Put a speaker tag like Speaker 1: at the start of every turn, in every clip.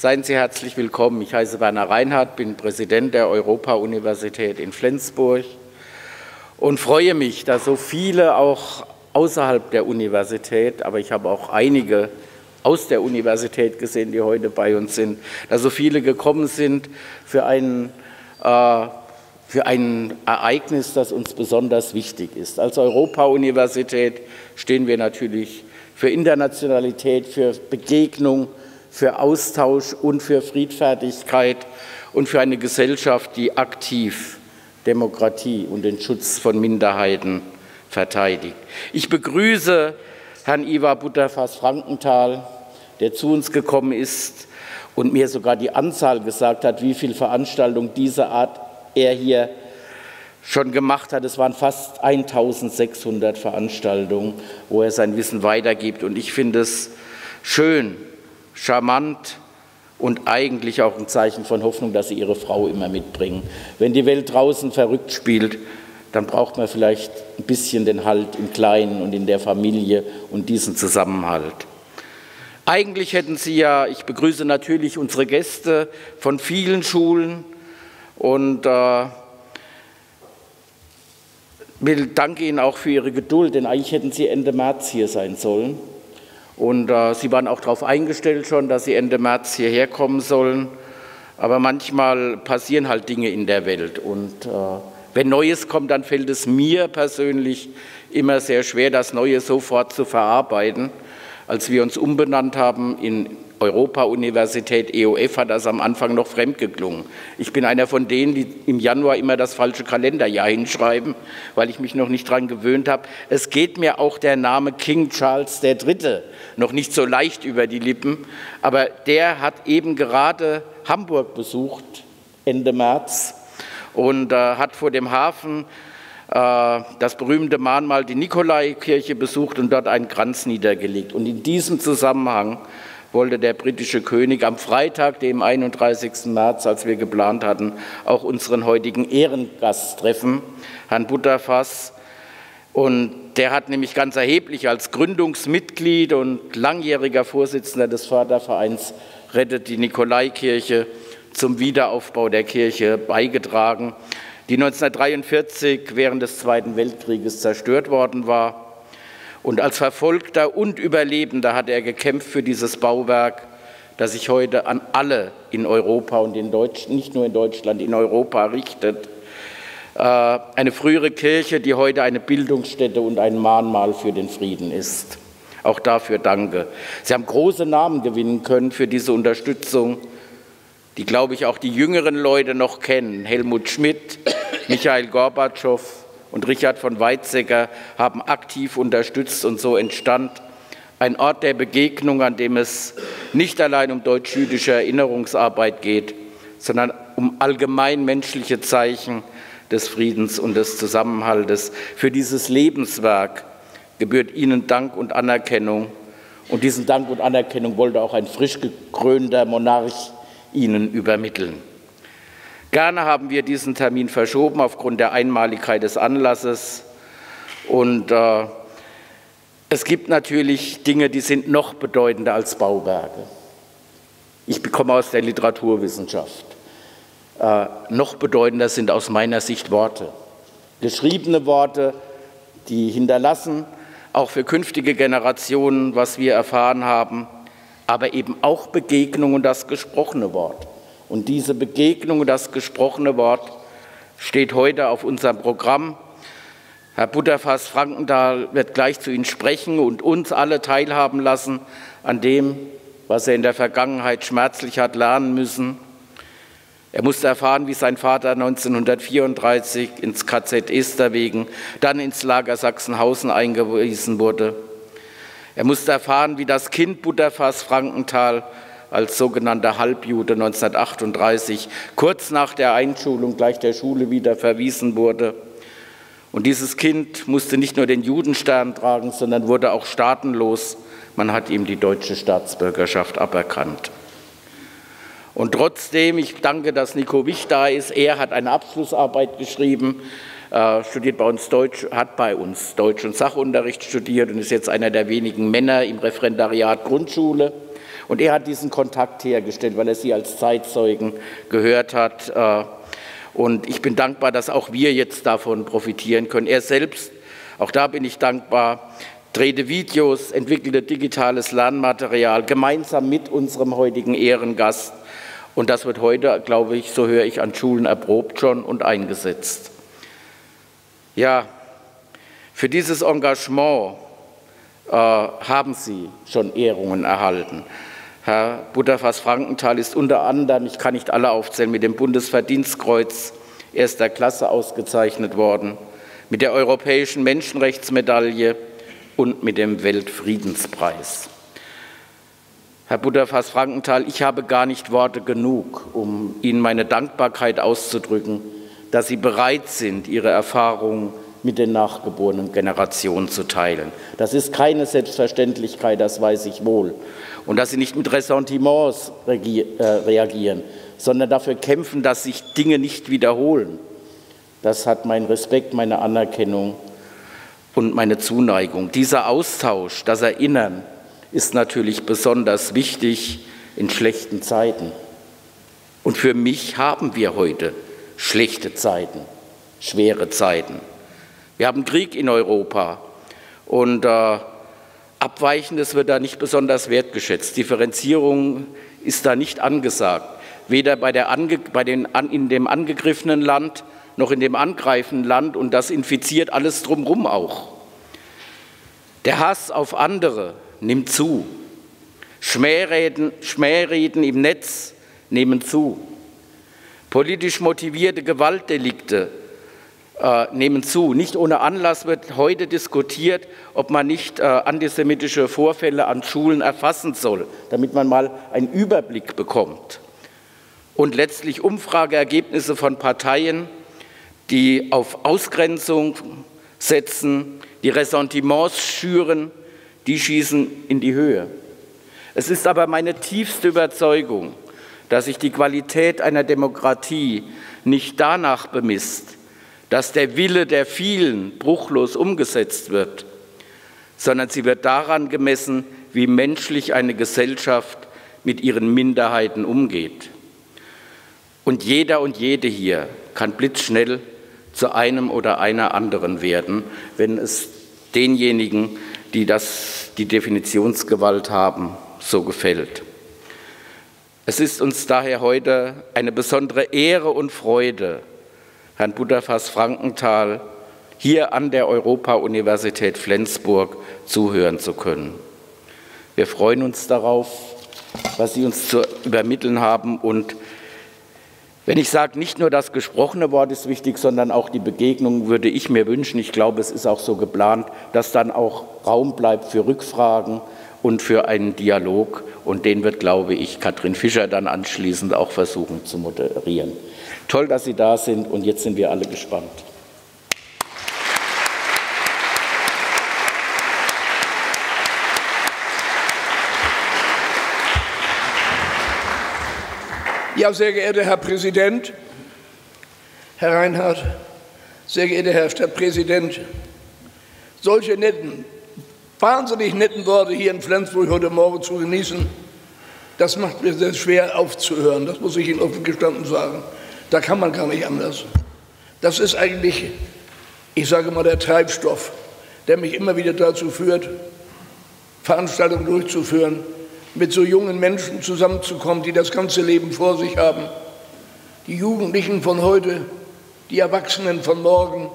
Speaker 1: Seien Sie herzlich willkommen. Ich heiße Werner Reinhardt, bin Präsident der Europa-Universität in Flensburg und freue mich, dass so viele auch außerhalb der Universität, aber ich habe auch einige aus der Universität gesehen, die heute bei uns sind, dass so viele gekommen sind für ein, äh, für ein Ereignis, das uns besonders wichtig ist. Als Europa-Universität stehen wir natürlich für Internationalität, für Begegnung, für Austausch und für Friedfertigkeit und für eine Gesellschaft, die aktiv Demokratie und den Schutz von Minderheiten verteidigt. Ich begrüße Herrn Ivar Butterfass Frankenthal, der zu uns gekommen ist und mir sogar die Anzahl gesagt hat, wie viele Veranstaltungen dieser Art er hier schon gemacht hat. Es waren fast 1600 Veranstaltungen, wo er sein Wissen weitergibt. Und ich finde es schön, charmant und eigentlich auch ein Zeichen von Hoffnung, dass Sie Ihre Frau immer mitbringen. Wenn die Welt draußen verrückt spielt, dann braucht man vielleicht ein bisschen den Halt im Kleinen und in der Familie und diesen Zusammenhalt. Eigentlich hätten Sie ja, ich begrüße natürlich unsere Gäste von vielen Schulen und äh, will danke Ihnen auch für Ihre Geduld, denn eigentlich hätten Sie Ende März hier sein sollen. Und äh, Sie waren auch darauf eingestellt schon, dass Sie Ende März hierher kommen sollen. Aber manchmal passieren halt Dinge in der Welt. Und äh, wenn Neues kommt, dann fällt es mir persönlich immer sehr schwer, das Neue sofort zu verarbeiten. Als wir uns umbenannt haben in Europa-Universität EOF hat das am Anfang noch fremd geklungen. Ich bin einer von denen, die im Januar immer das falsche Kalenderjahr hinschreiben, weil ich mich noch nicht daran gewöhnt habe. Es geht mir auch der Name King Charles III. noch nicht so leicht über die Lippen, aber der hat eben gerade Hamburg besucht, Ende März, und äh, hat vor dem Hafen äh, das berühmte Mahnmal, die Nikolaikirche, besucht und dort einen Kranz niedergelegt. Und in diesem Zusammenhang wollte der britische König am Freitag, dem 31. März, als wir geplant hatten, auch unseren heutigen Ehrengast treffen, Herrn Butterfass. Und der hat nämlich ganz erheblich als Gründungsmitglied und langjähriger Vorsitzender des Fördervereins Rettet die Nikolaikirche zum Wiederaufbau der Kirche beigetragen, die 1943 während des Zweiten Weltkrieges zerstört worden war und als Verfolgter und Überlebender hat er gekämpft für dieses Bauwerk, das sich heute an alle in Europa und in Deutschland, nicht nur in Deutschland, in Europa richtet. Äh, eine frühere Kirche, die heute eine Bildungsstätte und ein Mahnmal für den Frieden ist. Auch dafür danke. Sie haben große Namen gewinnen können für diese Unterstützung, die, glaube ich, auch die jüngeren Leute noch kennen. Helmut Schmidt, Michael Gorbatschow, und Richard von Weizsäcker haben aktiv unterstützt und so entstand ein Ort der Begegnung, an dem es nicht allein um deutsch-jüdische Erinnerungsarbeit geht, sondern um allgemein menschliche Zeichen des Friedens und des Zusammenhaltes. Für dieses Lebenswerk gebührt Ihnen Dank und Anerkennung. Und diesen Dank und Anerkennung wollte auch ein frisch gekrönter Monarch Ihnen übermitteln. Gerne haben wir diesen Termin verschoben aufgrund der Einmaligkeit des Anlasses. Und äh, es gibt natürlich Dinge, die sind noch bedeutender als Bauwerke. Ich komme aus der Literaturwissenschaft. Äh, noch bedeutender sind aus meiner Sicht Worte. Geschriebene Worte, die hinterlassen auch für künftige Generationen, was wir erfahren haben, aber eben auch Begegnungen und das gesprochene Wort. Und diese Begegnung, das gesprochene Wort, steht heute auf unserem Programm. Herr Butterfass Frankenthal wird gleich zu Ihnen sprechen und uns alle teilhaben lassen an dem, was er in der Vergangenheit schmerzlich hat lernen müssen. Er musste erfahren, wie sein Vater 1934 ins KZ Esterwegen, dann ins Lager Sachsenhausen eingewiesen wurde. Er musste erfahren, wie das Kind Butterfass Frankenthal als sogenannter Halbjude 1938 kurz nach der Einschulung gleich der Schule wieder verwiesen wurde. Und dieses Kind musste nicht nur den Judenstern tragen, sondern wurde auch staatenlos. Man hat ihm die deutsche Staatsbürgerschaft aberkannt. Und trotzdem, ich danke, dass Nico Wich da ist, er hat eine Abschlussarbeit geschrieben, äh, studiert bei uns Deutsch, hat bei uns Deutsch und Sachunterricht studiert und ist jetzt einer der wenigen Männer im Referendariat Grundschule. Und er hat diesen Kontakt hergestellt, weil er sie als Zeitzeugen gehört hat. Äh, und ich bin dankbar, dass auch wir jetzt davon profitieren können. Er selbst, auch da bin ich dankbar, drehte Videos, entwickelte digitales Lernmaterial gemeinsam mit unserem heutigen Ehrengast. Und das wird heute, glaube ich, so höre ich an Schulen erprobt schon und eingesetzt. Ja, für dieses Engagement äh, haben Sie schon Ehrungen erhalten. Herr Butterfass Frankenthal ist unter anderem, ich kann nicht alle aufzählen, mit dem Bundesverdienstkreuz erster Klasse ausgezeichnet worden, mit der Europäischen Menschenrechtsmedaille und mit dem Weltfriedenspreis. Herr Butterfass Frankenthal, ich habe gar nicht Worte genug, um Ihnen meine Dankbarkeit auszudrücken, dass Sie bereit sind, Ihre Erfahrungen mit den nachgeborenen Generationen zu teilen. Das ist keine Selbstverständlichkeit, das weiß ich wohl. Und dass Sie nicht mit Ressentiments äh, reagieren, sondern dafür kämpfen, dass sich Dinge nicht wiederholen. Das hat meinen Respekt, meine Anerkennung und meine Zuneigung. Dieser Austausch, das Erinnern ist natürlich besonders wichtig in schlechten Zeiten. Und für mich haben wir heute schlechte Zeiten, schwere Zeiten. Wir haben Krieg in Europa und äh, Abweichendes wird da nicht besonders wertgeschätzt. Differenzierung ist da nicht angesagt, weder bei der Ange bei den, in dem angegriffenen Land noch in dem angreifenden Land und das infiziert alles drumherum auch. Der Hass auf andere nimmt zu. Schmähreden, Schmähreden im Netz nehmen zu. Politisch motivierte Gewaltdelikte nehmen zu. Nicht ohne Anlass wird heute diskutiert, ob man nicht äh, antisemitische Vorfälle an Schulen erfassen soll, damit man mal einen Überblick bekommt. Und letztlich Umfrageergebnisse von Parteien, die auf Ausgrenzung setzen, die Ressentiments schüren, die schießen in die Höhe. Es ist aber meine tiefste Überzeugung, dass sich die Qualität einer Demokratie nicht danach bemisst, dass der Wille der vielen bruchlos umgesetzt wird, sondern sie wird daran gemessen, wie menschlich eine Gesellschaft mit ihren Minderheiten umgeht. Und jeder und jede hier kann blitzschnell zu einem oder einer anderen werden, wenn es denjenigen, die das, die Definitionsgewalt haben, so gefällt. Es ist uns daher heute eine besondere Ehre und Freude, Herrn Butterfass Frankenthal hier an der Europa-Universität Flensburg zuhören zu können. Wir freuen uns darauf, was Sie uns zu übermitteln haben. Und wenn ich sage, nicht nur das gesprochene Wort ist wichtig, sondern auch die Begegnung würde ich mir wünschen, ich glaube, es ist auch so geplant, dass dann auch Raum bleibt für Rückfragen und für einen Dialog. Und den wird, glaube ich, Katrin Fischer dann anschließend auch versuchen zu moderieren. Toll, dass Sie da sind und jetzt sind wir alle gespannt.
Speaker 2: Ja, sehr geehrter Herr Präsident, Herr Reinhardt, sehr geehrter Herr Stadtpräsident, solche netten, wahnsinnig netten Worte hier in Flensburg heute Morgen zu genießen, das macht mir sehr schwer aufzuhören, das muss ich Ihnen offen gestanden sagen. Da kann man gar nicht anders. Das ist eigentlich, ich sage mal, der Treibstoff, der mich immer wieder dazu führt, Veranstaltungen durchzuführen, mit so jungen Menschen zusammenzukommen, die das ganze Leben vor sich haben. Die Jugendlichen von heute, die Erwachsenen von morgen,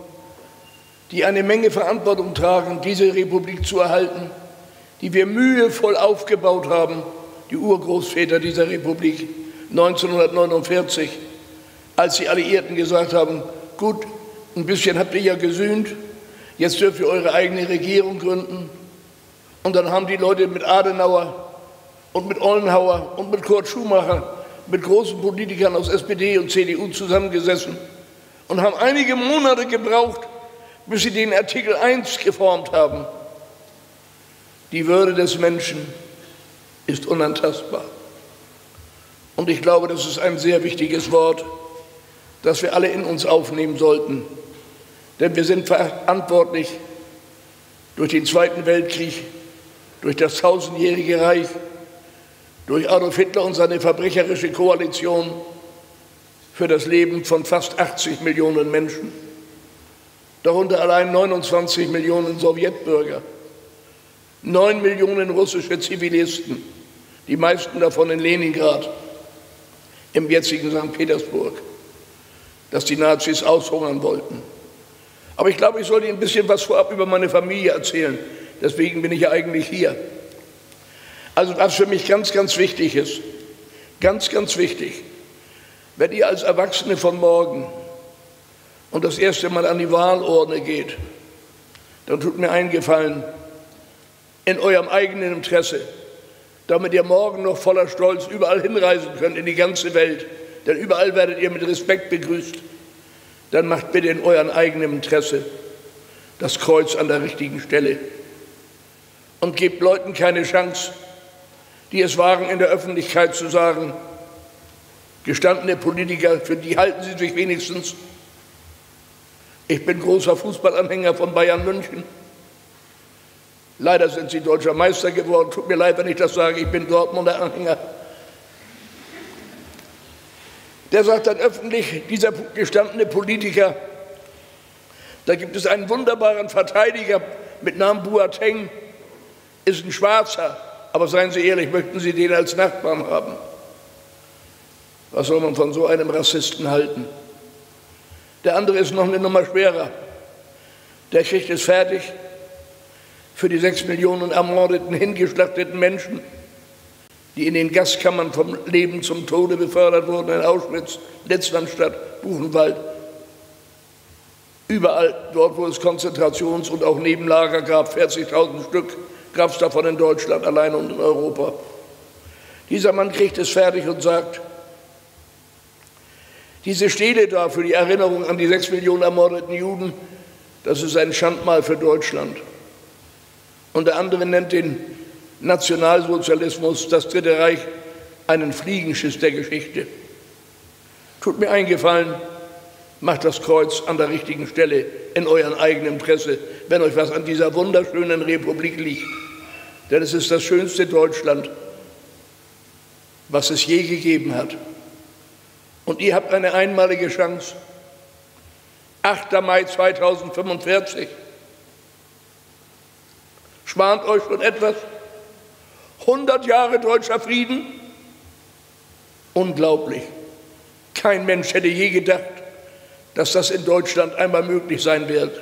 Speaker 2: die eine Menge Verantwortung tragen, diese Republik zu erhalten, die wir mühevoll aufgebaut haben, die Urgroßväter dieser Republik 1949 als die Alliierten gesagt haben, gut, ein bisschen habt ihr ja gesühnt, jetzt dürft ihr eure eigene Regierung gründen. Und dann haben die Leute mit Adenauer und mit Ollenhauer und mit Kurt Schumacher, mit großen Politikern aus SPD und CDU zusammengesessen und haben einige Monate gebraucht, bis sie den Artikel 1 geformt haben. Die Würde des Menschen ist unantastbar. Und ich glaube, das ist ein sehr wichtiges Wort das wir alle in uns aufnehmen sollten. Denn wir sind verantwortlich durch den Zweiten Weltkrieg, durch das tausendjährige Reich, durch Adolf Hitler und seine verbrecherische Koalition für das Leben von fast 80 Millionen Menschen, darunter allein 29 Millionen Sowjetbürger, 9 Millionen russische Zivilisten, die meisten davon in Leningrad, im jetzigen St. Petersburg, dass die Nazis aushungern wollten. Aber ich glaube, ich sollte Ihnen ein bisschen was vorab über meine Familie erzählen. Deswegen bin ich ja eigentlich hier. Also was für mich ganz, ganz wichtig ist, ganz, ganz wichtig, wenn ihr als Erwachsene von morgen und das erste Mal an die Wahlurne geht, dann tut mir eingefallen, in eurem eigenen Interesse, damit ihr morgen noch voller Stolz überall hinreisen könnt in die ganze Welt, denn überall werdet ihr mit Respekt begrüßt, dann macht bitte in eurem eigenen Interesse das Kreuz an der richtigen Stelle und gebt Leuten keine Chance, die es wagen, in der Öffentlichkeit zu sagen, gestandene Politiker, für die halten sie sich wenigstens. Ich bin großer Fußballanhänger von Bayern München. Leider sind sie deutscher Meister geworden. Tut mir leid, wenn ich das sage. Ich bin Dortmunder Anhänger. Der sagt dann öffentlich, dieser gestandene Politiker, da gibt es einen wunderbaren Verteidiger mit Namen Boateng, ist ein Schwarzer, aber seien Sie ehrlich, möchten Sie den als Nachbarn haben? Was soll man von so einem Rassisten halten? Der andere ist noch eine Nummer schwerer. Der kriegt es fertig für die sechs Millionen ermordeten, hingeschlachteten Menschen, die in den Gaskammern vom Leben zum Tode befördert wurden, in Auschwitz, Letztlandstadt, Buchenwald, überall dort, wo es Konzentrations- und auch Nebenlager gab, 40.000 Stück, gab es davon in Deutschland allein und in Europa. Dieser Mann kriegt es fertig und sagt, diese Stele da für die Erinnerung an die sechs Millionen ermordeten Juden, das ist ein Schandmal für Deutschland. Und der andere nennt den Nationalsozialismus, das Dritte Reich, einen Fliegenschiss der Geschichte. Tut mir eingefallen, macht das Kreuz an der richtigen Stelle in euren eigenen Presse, wenn euch was an dieser wunderschönen Republik liegt. Denn es ist das schönste Deutschland, was es je gegeben hat. Und ihr habt eine einmalige Chance. 8. Mai 2045. Schwant euch schon etwas? 100 Jahre deutscher Frieden? Unglaublich. Kein Mensch hätte je gedacht, dass das in Deutschland einmal möglich sein wird.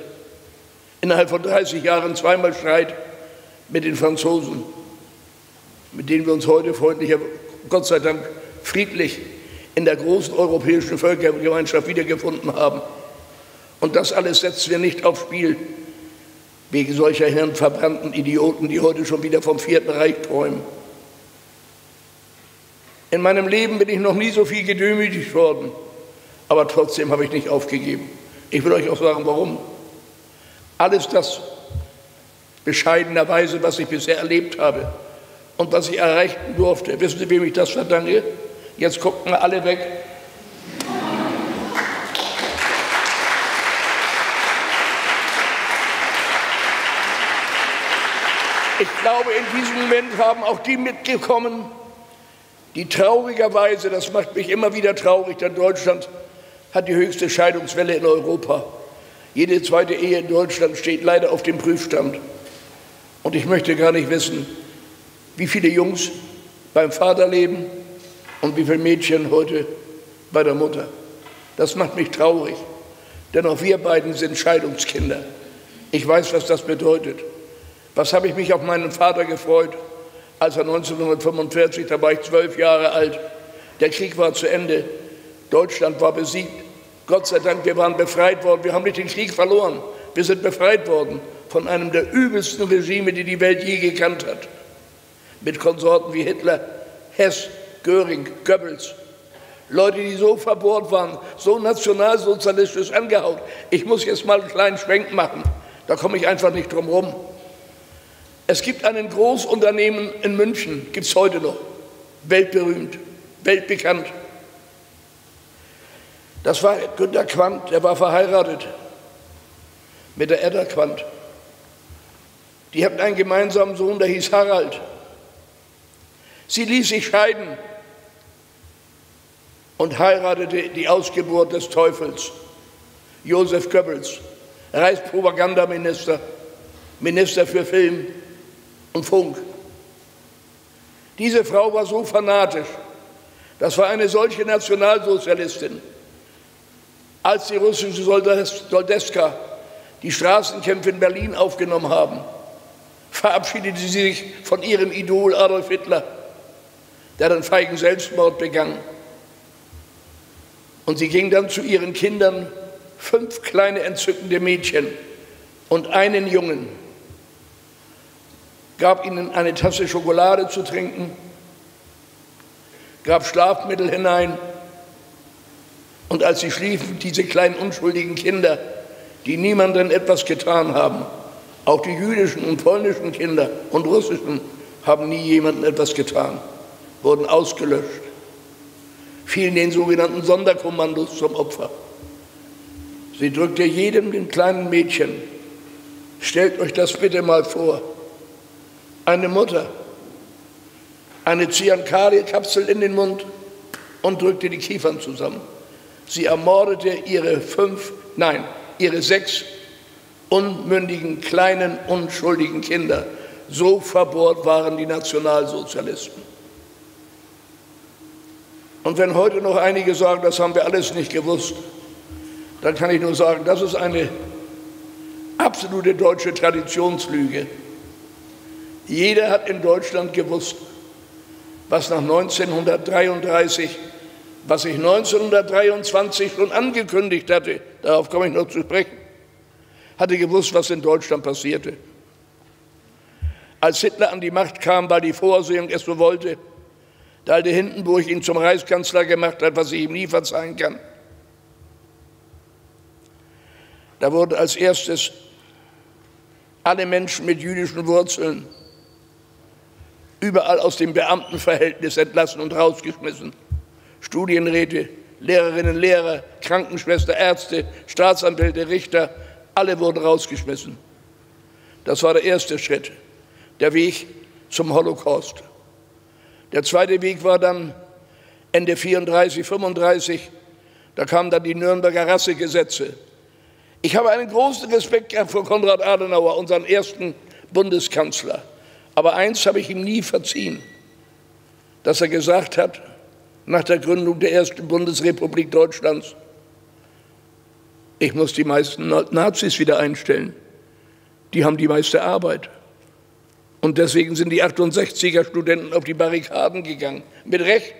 Speaker 2: Innerhalb von 30 Jahren zweimal Streit mit den Franzosen, mit denen wir uns heute freundlicher, Gott sei Dank, friedlich in der großen europäischen Völkergemeinschaft wiedergefunden haben. Und das alles setzen wir nicht aufs Spiel wegen solcher hirnverbrannten Idioten, die heute schon wieder vom Vierten Reich träumen. In meinem Leben bin ich noch nie so viel gedemütigt worden, aber trotzdem habe ich nicht aufgegeben. Ich will euch auch sagen, warum. Alles das bescheidenerweise, was ich bisher erlebt habe und was ich erreichen durfte, wissen Sie, wem ich das verdanke? Jetzt gucken alle weg. Ich glaube, in diesem Moment haben auch die mitgekommen, die traurigerweise, das macht mich immer wieder traurig, denn Deutschland hat die höchste Scheidungswelle in Europa. Jede zweite Ehe in Deutschland steht leider auf dem Prüfstand. Und ich möchte gar nicht wissen, wie viele Jungs beim Vater leben, und wie viele Mädchen heute bei der Mutter. Das macht mich traurig, denn auch wir beiden sind Scheidungskinder. Ich weiß, was das bedeutet. Was habe ich mich auf meinen Vater gefreut, als er 1945, da war ich zwölf Jahre alt, der Krieg war zu Ende, Deutschland war besiegt. Gott sei Dank, wir waren befreit worden. Wir haben nicht den Krieg verloren. Wir sind befreit worden von einem der übelsten Regime, die die Welt je gekannt hat. Mit Konsorten wie Hitler, Hess, Göring, Goebbels. Leute, die so verbohrt waren, so nationalsozialistisch angehaut. Ich muss jetzt mal einen kleinen Schwenk machen. Da komme ich einfach nicht drum rum. Es gibt ein Großunternehmen in München, gibt es heute noch, weltberühmt, weltbekannt. Das war Günter Quandt, der war verheiratet mit der Edda Quandt. Die hatten einen gemeinsamen Sohn, der hieß Harald. Sie ließ sich scheiden und heiratete die Ausgeburt des Teufels, Josef Goebbels, Reichspropagandaminister, Minister für Film und Funk. Diese Frau war so fanatisch, das war eine solche Nationalsozialistin, als die russische Soldeska die Straßenkämpfe in Berlin aufgenommen haben, verabschiedete sie sich von ihrem Idol Adolf Hitler, der den feigen Selbstmord begann. Und sie ging dann zu ihren Kindern, fünf kleine entzückende Mädchen und einen Jungen, gab ihnen eine Tasse Schokolade zu trinken, gab Schlafmittel hinein. Und als sie schliefen, diese kleinen unschuldigen Kinder, die niemandem etwas getan haben, auch die jüdischen und polnischen Kinder und russischen haben nie jemandem etwas getan, wurden ausgelöscht, fielen den sogenannten Sonderkommandos zum Opfer. Sie drückte jedem den kleinen Mädchen, stellt euch das bitte mal vor, eine Mutter, eine Cyankali-Kapsel in den Mund und drückte die Kiefern zusammen. Sie ermordete ihre fünf, nein, ihre sechs unmündigen, kleinen, unschuldigen Kinder. So verbohrt waren die Nationalsozialisten. Und wenn heute noch einige sagen, das haben wir alles nicht gewusst, dann kann ich nur sagen, das ist eine absolute deutsche Traditionslüge. Jeder hat in Deutschland gewusst, was nach 1933 was ich 1923 schon angekündigt hatte, darauf komme ich noch zu sprechen, hatte gewusst, was in Deutschland passierte. Als Hitler an die Macht kam, weil die Vorsehung es so wollte, der alte Hindenburg ihn zum Reichskanzler gemacht hat, was ich ihm nie verzeihen kann. Da wurden als erstes alle Menschen mit jüdischen Wurzeln überall aus dem Beamtenverhältnis entlassen und rausgeschmissen. Studienräte, Lehrerinnen, Lehrer, Krankenschwester, Ärzte, Staatsanwälte, Richter, alle wurden rausgeschmissen. Das war der erste Schritt, der Weg zum Holocaust. Der zweite Weg war dann Ende 34, 35, da kamen dann die Nürnberger Rassegesetze. Ich habe einen großen Respekt vor Konrad Adenauer, unseren ersten Bundeskanzler. Aber eins habe ich ihm nie verziehen, dass er gesagt hat, nach der Gründung der ersten Bundesrepublik Deutschlands. Ich muss die meisten Nazis wieder einstellen. Die haben die meiste Arbeit. Und deswegen sind die 68er Studenten auf die Barrikaden gegangen. Mit Recht.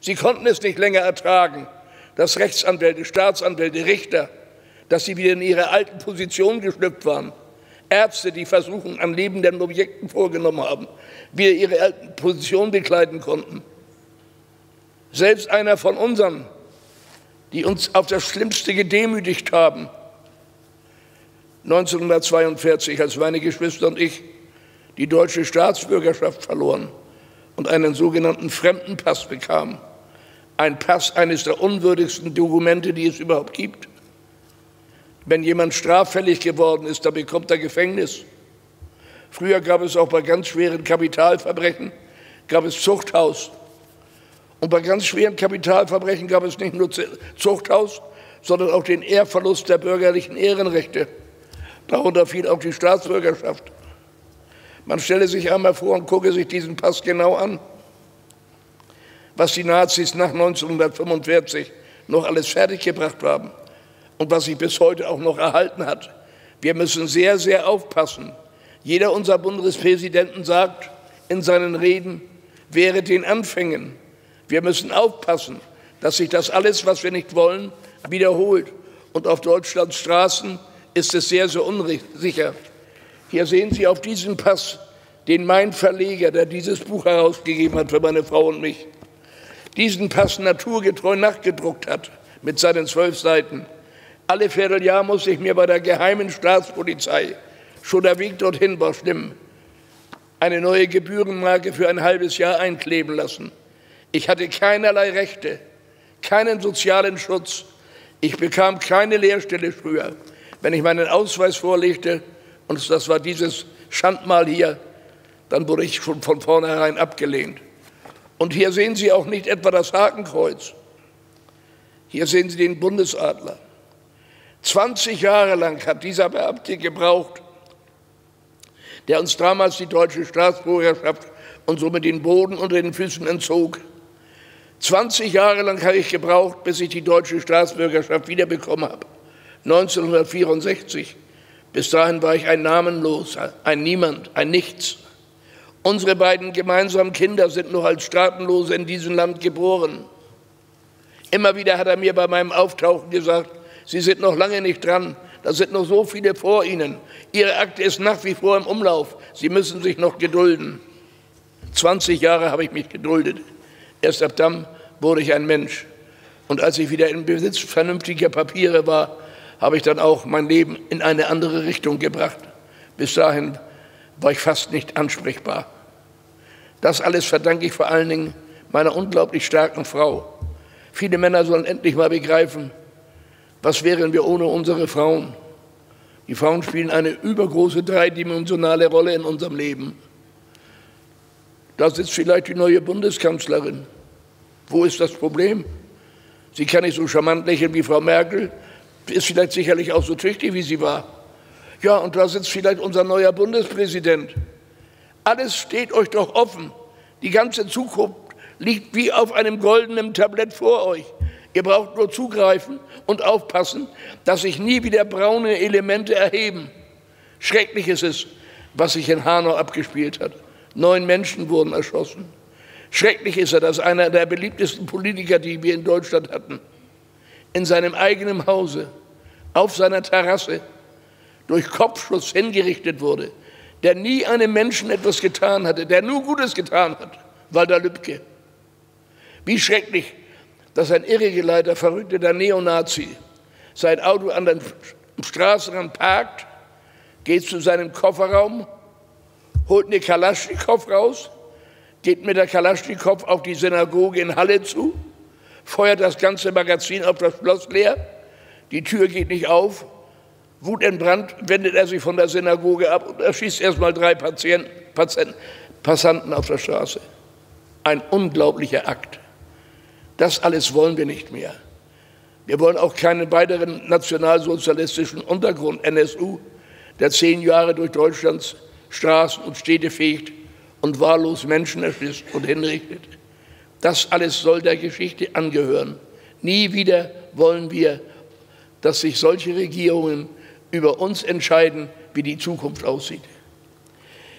Speaker 2: Sie konnten es nicht länger ertragen, dass Rechtsanwälte, Staatsanwälte, Richter, dass sie wieder in ihre alten Positionen geschlüpft waren. Ärzte, die Versuchen an lebenden Objekten vorgenommen haben, wieder ihre alten Positionen bekleiden konnten. Selbst einer von unseren, die uns auf das Schlimmste gedemütigt haben, 1942, als meine Geschwister und ich die deutsche Staatsbürgerschaft verloren und einen sogenannten Fremdenpass bekamen. Ein Pass, eines der unwürdigsten Dokumente, die es überhaupt gibt. Wenn jemand straffällig geworden ist, dann bekommt er Gefängnis. Früher gab es auch bei ganz schweren Kapitalverbrechen, gab es Zuchthaus. Und bei ganz schweren Kapitalverbrechen gab es nicht nur Zuchthaus, sondern auch den Ehrverlust der bürgerlichen Ehrenrechte. Darunter fiel auch die Staatsbürgerschaft. Man stelle sich einmal vor und gucke sich diesen Pass genau an, was die Nazis nach 1945 noch alles fertiggebracht haben und was sich bis heute auch noch erhalten hat. Wir müssen sehr, sehr aufpassen. Jeder unserer Bundespräsidenten sagt in seinen Reden, wäre den Anfängen wir müssen aufpassen, dass sich das alles, was wir nicht wollen, wiederholt. Und auf Deutschlands Straßen ist es sehr, sehr unsicher. Hier sehen Sie auf diesem Pass den mein Verleger, der dieses Buch herausgegeben hat für meine Frau und mich, diesen Pass naturgetreu nachgedruckt hat mit seinen zwölf Seiten. Alle Vierteljahr muss ich mir bei der geheimen Staatspolizei, schon der Weg dorthin war schlimm, eine neue Gebührenmarke für ein halbes Jahr einkleben lassen. Ich hatte keinerlei Rechte, keinen sozialen Schutz. Ich bekam keine Lehrstelle früher. Wenn ich meinen Ausweis vorlegte, und das war dieses Schandmal hier, dann wurde ich schon von vornherein abgelehnt. Und hier sehen Sie auch nicht etwa das Hakenkreuz. Hier sehen Sie den Bundesadler. 20 Jahre lang hat dieser Beamte gebraucht, der uns damals die deutsche Staatsbürgerschaft und somit den Boden unter den Füßen entzog. 20 Jahre lang habe ich gebraucht, bis ich die deutsche Staatsbürgerschaft wiederbekommen habe. 1964. Bis dahin war ich ein Namenlos, ein Niemand, ein Nichts. Unsere beiden gemeinsamen Kinder sind noch als Staatenlose in diesem Land geboren. Immer wieder hat er mir bei meinem Auftauchen gesagt, Sie sind noch lange nicht dran, da sind noch so viele vor Ihnen. Ihre Akte ist nach wie vor im Umlauf, Sie müssen sich noch gedulden. 20 Jahre habe ich mich geduldet. Erst ab dann wurde ich ein Mensch. Und als ich wieder im Besitz vernünftiger Papiere war, habe ich dann auch mein Leben in eine andere Richtung gebracht. Bis dahin war ich fast nicht ansprechbar. Das alles verdanke ich vor allen Dingen meiner unglaublich starken Frau. Viele Männer sollen endlich mal begreifen, was wären wir ohne unsere Frauen. Die Frauen spielen eine übergroße dreidimensionale Rolle in unserem Leben. Da sitzt vielleicht die neue Bundeskanzlerin. Wo ist das Problem? Sie kann nicht so charmant lächeln wie Frau Merkel, ist vielleicht sicherlich auch so tüchtig, wie sie war. Ja, und da sitzt vielleicht unser neuer Bundespräsident. Alles steht euch doch offen. Die ganze Zukunft liegt wie auf einem goldenen Tablett vor euch. Ihr braucht nur zugreifen und aufpassen, dass sich nie wieder braune Elemente erheben. Schrecklich ist es, was sich in Hanau abgespielt hat. Neun Menschen wurden erschossen. Schrecklich ist er, dass einer der beliebtesten Politiker, die wir in Deutschland hatten, in seinem eigenen Hause, auf seiner Terrasse, durch Kopfschuss hingerichtet wurde, der nie einem Menschen etwas getan hatte, der nur Gutes getan hat, Walter Lübcke. Wie schrecklich, dass ein irregeleiter, verrückter Neonazi sein Auto an den Straßenrand parkt, geht zu seinem Kofferraum, holt eine Kalaschnikow raus, geht mit der Kalaschnikow auf die Synagoge in Halle zu, feuert das ganze Magazin auf das Schloss leer, die Tür geht nicht auf, wutentbrannt wendet er sich von der Synagoge ab und erschießt erstmal drei Patienten, Patienten, Passanten auf der Straße. Ein unglaublicher Akt. Das alles wollen wir nicht mehr. Wir wollen auch keinen weiteren nationalsozialistischen Untergrund, NSU, der zehn Jahre durch Deutschlands Straßen und Städte fegt und wahllos Menschen erschießt und hinrichtet. Das alles soll der Geschichte angehören. Nie wieder wollen wir, dass sich solche Regierungen über uns entscheiden, wie die Zukunft aussieht.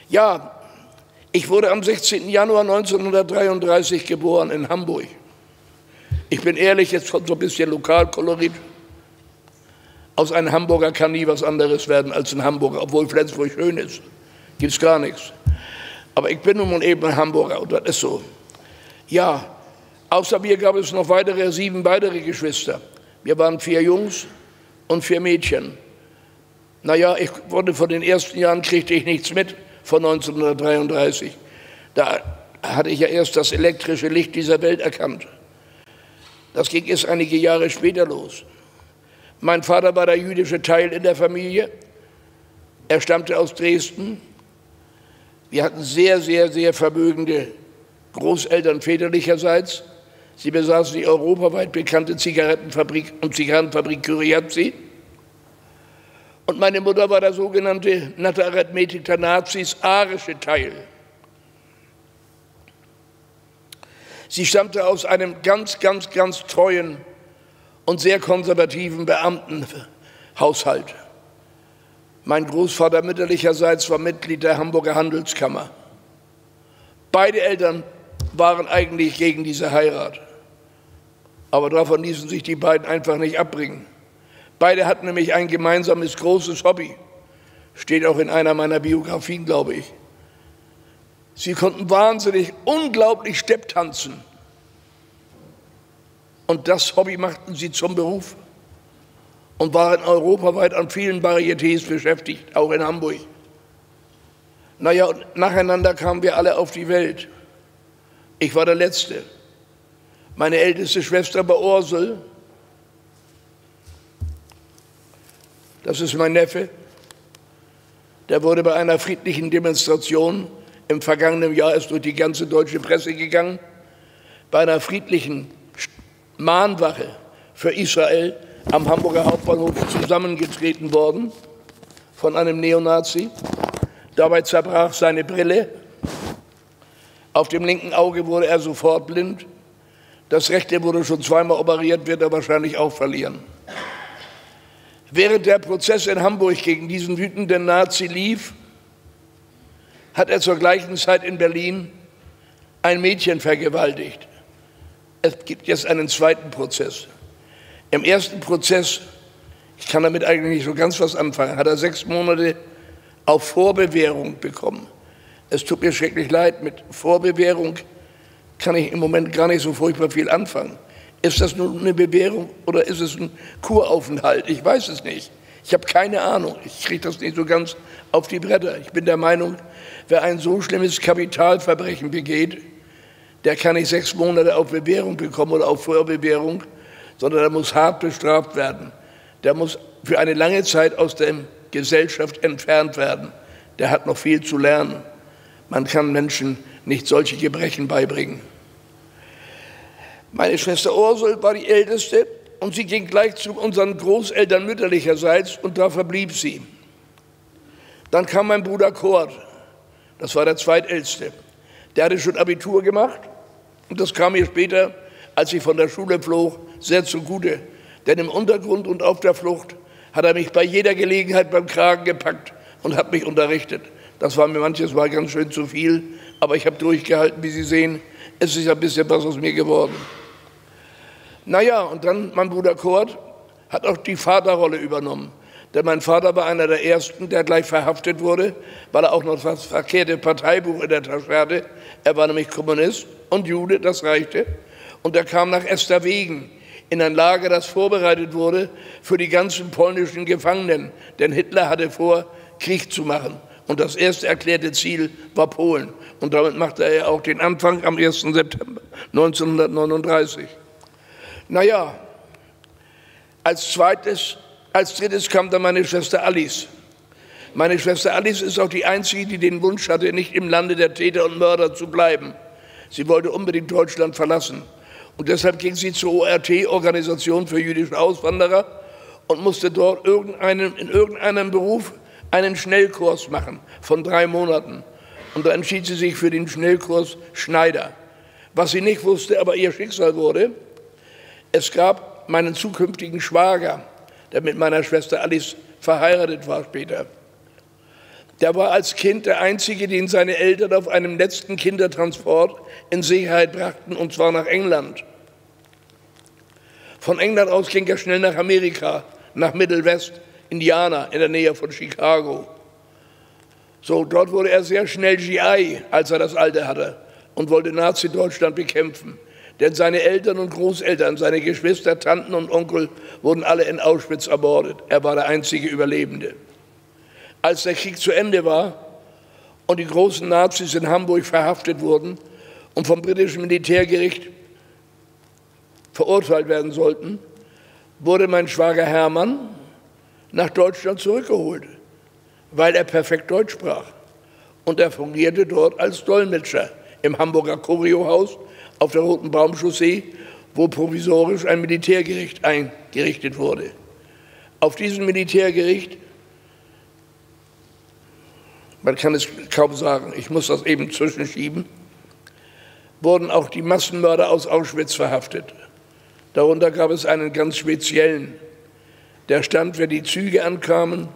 Speaker 2: Ja, ich wurde am 16. Januar 1933 geboren in Hamburg. Ich bin ehrlich, jetzt kommt so ein bisschen Lokalkolorit. Aus einem Hamburger kann nie was anderes werden als ein Hamburger, obwohl Flensburg schön ist. Gibt es gar nichts. Aber ich bin nun eben ein Hamburger und das ist so. Ja, außer mir gab es noch weitere sieben weitere Geschwister. Wir waren vier Jungs und vier Mädchen. Naja, ich wurde von den ersten Jahren, kriegte ich nichts mit von 1933. Da hatte ich ja erst das elektrische Licht dieser Welt erkannt. Das ging erst einige Jahre später los. Mein Vater war der jüdische Teil in der Familie. Er stammte aus Dresden. Wir hatten sehr, sehr, sehr vermögende Großeltern väterlicherseits. Sie besaßen die europaweit bekannte Zigarettenfabrik und Zigarrenfabrik Kyriazzi. Und meine Mutter war der sogenannte der Arithmetik der Nazis arische Teil. Sie stammte aus einem ganz, ganz, ganz treuen und sehr konservativen Beamtenhaushalt. Mein Großvater mütterlicherseits war Mitglied der Hamburger Handelskammer. Beide Eltern waren eigentlich gegen diese Heirat. Aber davon ließen sich die beiden einfach nicht abbringen. Beide hatten nämlich ein gemeinsames großes Hobby. Steht auch in einer meiner Biografien, glaube ich. Sie konnten wahnsinnig, unglaublich Stepptanzen. Und das Hobby machten sie zum Beruf und waren europaweit an vielen Varietés beschäftigt, auch in Hamburg. Naja, und nacheinander kamen wir alle auf die Welt. Ich war der Letzte. Meine älteste Schwester war Ursel. Das ist mein Neffe. Der wurde bei einer friedlichen Demonstration im vergangenen Jahr ist durch die ganze deutsche Presse gegangen, bei einer friedlichen Mahnwache für Israel am Hamburger Hauptbahnhof zusammengetreten worden von einem Neonazi. Dabei zerbrach seine Brille. Auf dem linken Auge wurde er sofort blind. Das rechte wurde schon zweimal operiert, wird er wahrscheinlich auch verlieren. Während der Prozess in Hamburg gegen diesen wütenden Nazi lief, hat er zur gleichen Zeit in Berlin ein Mädchen vergewaltigt. Es gibt jetzt einen zweiten Prozess. Im ersten Prozess, ich kann damit eigentlich nicht so ganz was anfangen, hat er sechs Monate auf Vorbewährung bekommen. Es tut mir schrecklich leid, mit Vorbewährung kann ich im Moment gar nicht so furchtbar viel anfangen. Ist das nun eine Bewährung oder ist es ein Kuraufenthalt? Ich weiß es nicht. Ich habe keine Ahnung. Ich kriege das nicht so ganz auf die Bretter. Ich bin der Meinung, wer ein so schlimmes Kapitalverbrechen begeht, der kann nicht sechs Monate auf Bewährung bekommen oder auf Vorbewährung, sondern der muss hart bestraft werden. Der muss für eine lange Zeit aus der Gesellschaft entfernt werden. Der hat noch viel zu lernen. Man kann Menschen nicht solche Gebrechen beibringen. Meine Schwester Ursel war die älteste und sie ging gleich zu unseren Großeltern mütterlicherseits und da verblieb sie. Dann kam mein Bruder Kurt, das war der zweitälteste. Der hatte schon Abitur gemacht und das kam mir später, als ich von der Schule flog, sehr zugute. Denn im Untergrund und auf der Flucht hat er mich bei jeder Gelegenheit beim Kragen gepackt und hat mich unterrichtet. Das war mir manches Mal ganz schön zu viel, aber ich habe durchgehalten, wie Sie sehen. Es ist ein bisschen was aus mir geworden. Naja, und dann mein Bruder Kurt hat auch die Vaterrolle übernommen. Denn mein Vater war einer der Ersten, der gleich verhaftet wurde, weil er auch noch das verkehrte Parteibuch in der Tasche hatte. Er war nämlich Kommunist und Jude, das reichte. Und er kam nach Esterwegen in ein Lager, das vorbereitet wurde für die ganzen polnischen Gefangenen. Denn Hitler hatte vor, Krieg zu machen. Und das erste erklärte Ziel war Polen. Und damit machte er auch den Anfang am 1. September 1939. Naja, als zweites, als drittes kam dann meine Schwester Alice. Meine Schwester Alice ist auch die einzige, die den Wunsch hatte, nicht im Lande der Täter und Mörder zu bleiben. Sie wollte unbedingt Deutschland verlassen. Und deshalb ging sie zur ORT, Organisation für jüdische Auswanderer, und musste dort irgendeinen, in irgendeinem Beruf einen Schnellkurs machen von drei Monaten. Und da entschied sie sich für den Schnellkurs Schneider. Was sie nicht wusste, aber ihr Schicksal wurde, es gab meinen zukünftigen Schwager, der mit meiner Schwester Alice verheiratet war später. Der war als Kind der Einzige, den seine Eltern auf einem letzten Kindertransport in Sicherheit brachten, und zwar nach England. Von England aus ging er schnell nach Amerika, nach Middle Indiana, in der Nähe von Chicago. So, dort wurde er sehr schnell GI, als er das Alter hatte, und wollte Nazi-Deutschland bekämpfen. Denn seine Eltern und Großeltern, seine Geschwister, Tanten und Onkel wurden alle in Auschwitz ermordet. Er war der einzige Überlebende. Als der Krieg zu Ende war und die großen Nazis in Hamburg verhaftet wurden und vom britischen Militärgericht verurteilt werden sollten, wurde mein Schwager Hermann nach Deutschland zurückgeholt, weil er perfekt Deutsch sprach. Und er fungierte dort als Dolmetscher im Hamburger Choriohaus auf der Roten Baumchaussee, wo provisorisch ein Militärgericht eingerichtet wurde. Auf diesem Militärgericht, man kann es kaum sagen, ich muss das eben zwischenschieben, wurden auch die Massenmörder aus Auschwitz verhaftet. Darunter gab es einen ganz speziellen. Der stand, wenn die Züge ankamen,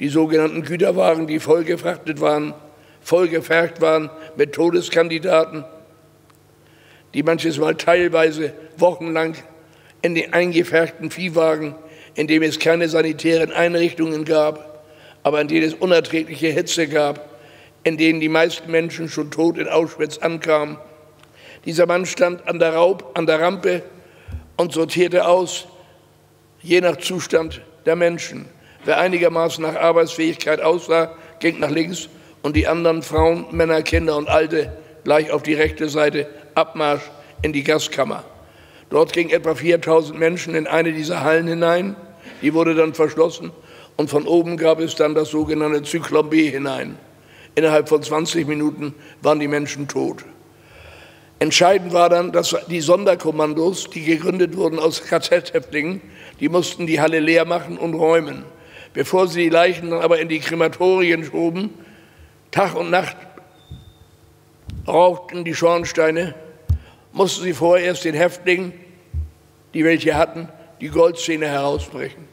Speaker 2: die sogenannten Güterwagen, die vollgefrachtet waren, vollgefärbt waren mit Todeskandidaten, die manches Mal teilweise wochenlang in den eingefärbten Viehwagen, in dem es keine sanitären Einrichtungen gab, aber in denen es unerträgliche Hitze gab, in denen die meisten Menschen schon tot in Auschwitz ankamen. Dieser Mann stand an der, Raub, an der Rampe und sortierte aus, je nach Zustand der Menschen. Wer einigermaßen nach Arbeitsfähigkeit aussah, ging nach links und die anderen Frauen, Männer, Kinder und Alte gleich auf die rechte Seite Abmarsch in die Gaskammer. Dort gingen etwa 4000 Menschen in eine dieser Hallen hinein. Die wurde dann verschlossen und von oben gab es dann das sogenannte Zyklon B hinein. Innerhalb von 20 Minuten waren die Menschen tot. Entscheidend war dann, dass die Sonderkommandos, die gegründet wurden aus KZ-Häftlingen, die mussten die Halle leer machen und räumen. Bevor sie die Leichen dann aber in die Krematorien schoben, Tag und Nacht rauchten die Schornsteine, mussten sie vorerst den Häftlingen, die welche hatten, die Goldzähne herausbrechen.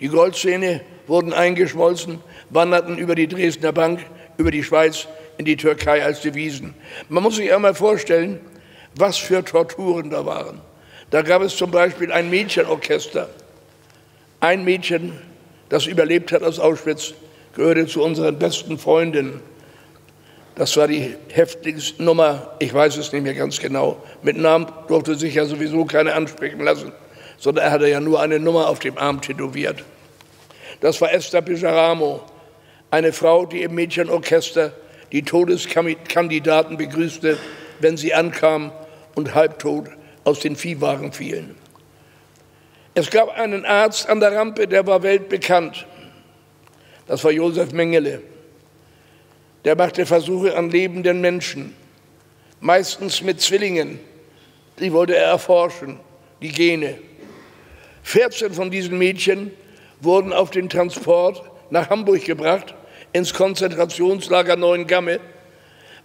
Speaker 2: Die Goldzähne wurden eingeschmolzen, wanderten über die Dresdner Bank, über die Schweiz in die Türkei als Devisen. Man muss sich einmal vorstellen, was für Torturen da waren. Da gab es zum Beispiel ein Mädchenorchester. Ein Mädchen, das überlebt hat aus Auschwitz, gehörte zu unseren besten Freundinnen. Das war die Häftlingsnummer, ich weiß es nicht mehr ganz genau. Mit Namen durfte sich ja sowieso keiner ansprechen lassen, sondern er hatte ja nur eine Nummer auf dem Arm tätowiert. Das war Esther Bejaramo, eine Frau, die im Mädchenorchester die Todeskandidaten begrüßte, wenn sie ankamen und halbtot aus den Viehwagen fielen. Es gab einen Arzt an der Rampe, der war weltbekannt. Das war Josef Mengele. Der machte Versuche an lebenden Menschen, meistens mit Zwillingen. Die wollte er erforschen, die Gene. 14 von diesen Mädchen wurden auf den Transport nach Hamburg gebracht, ins Konzentrationslager Neuengamme,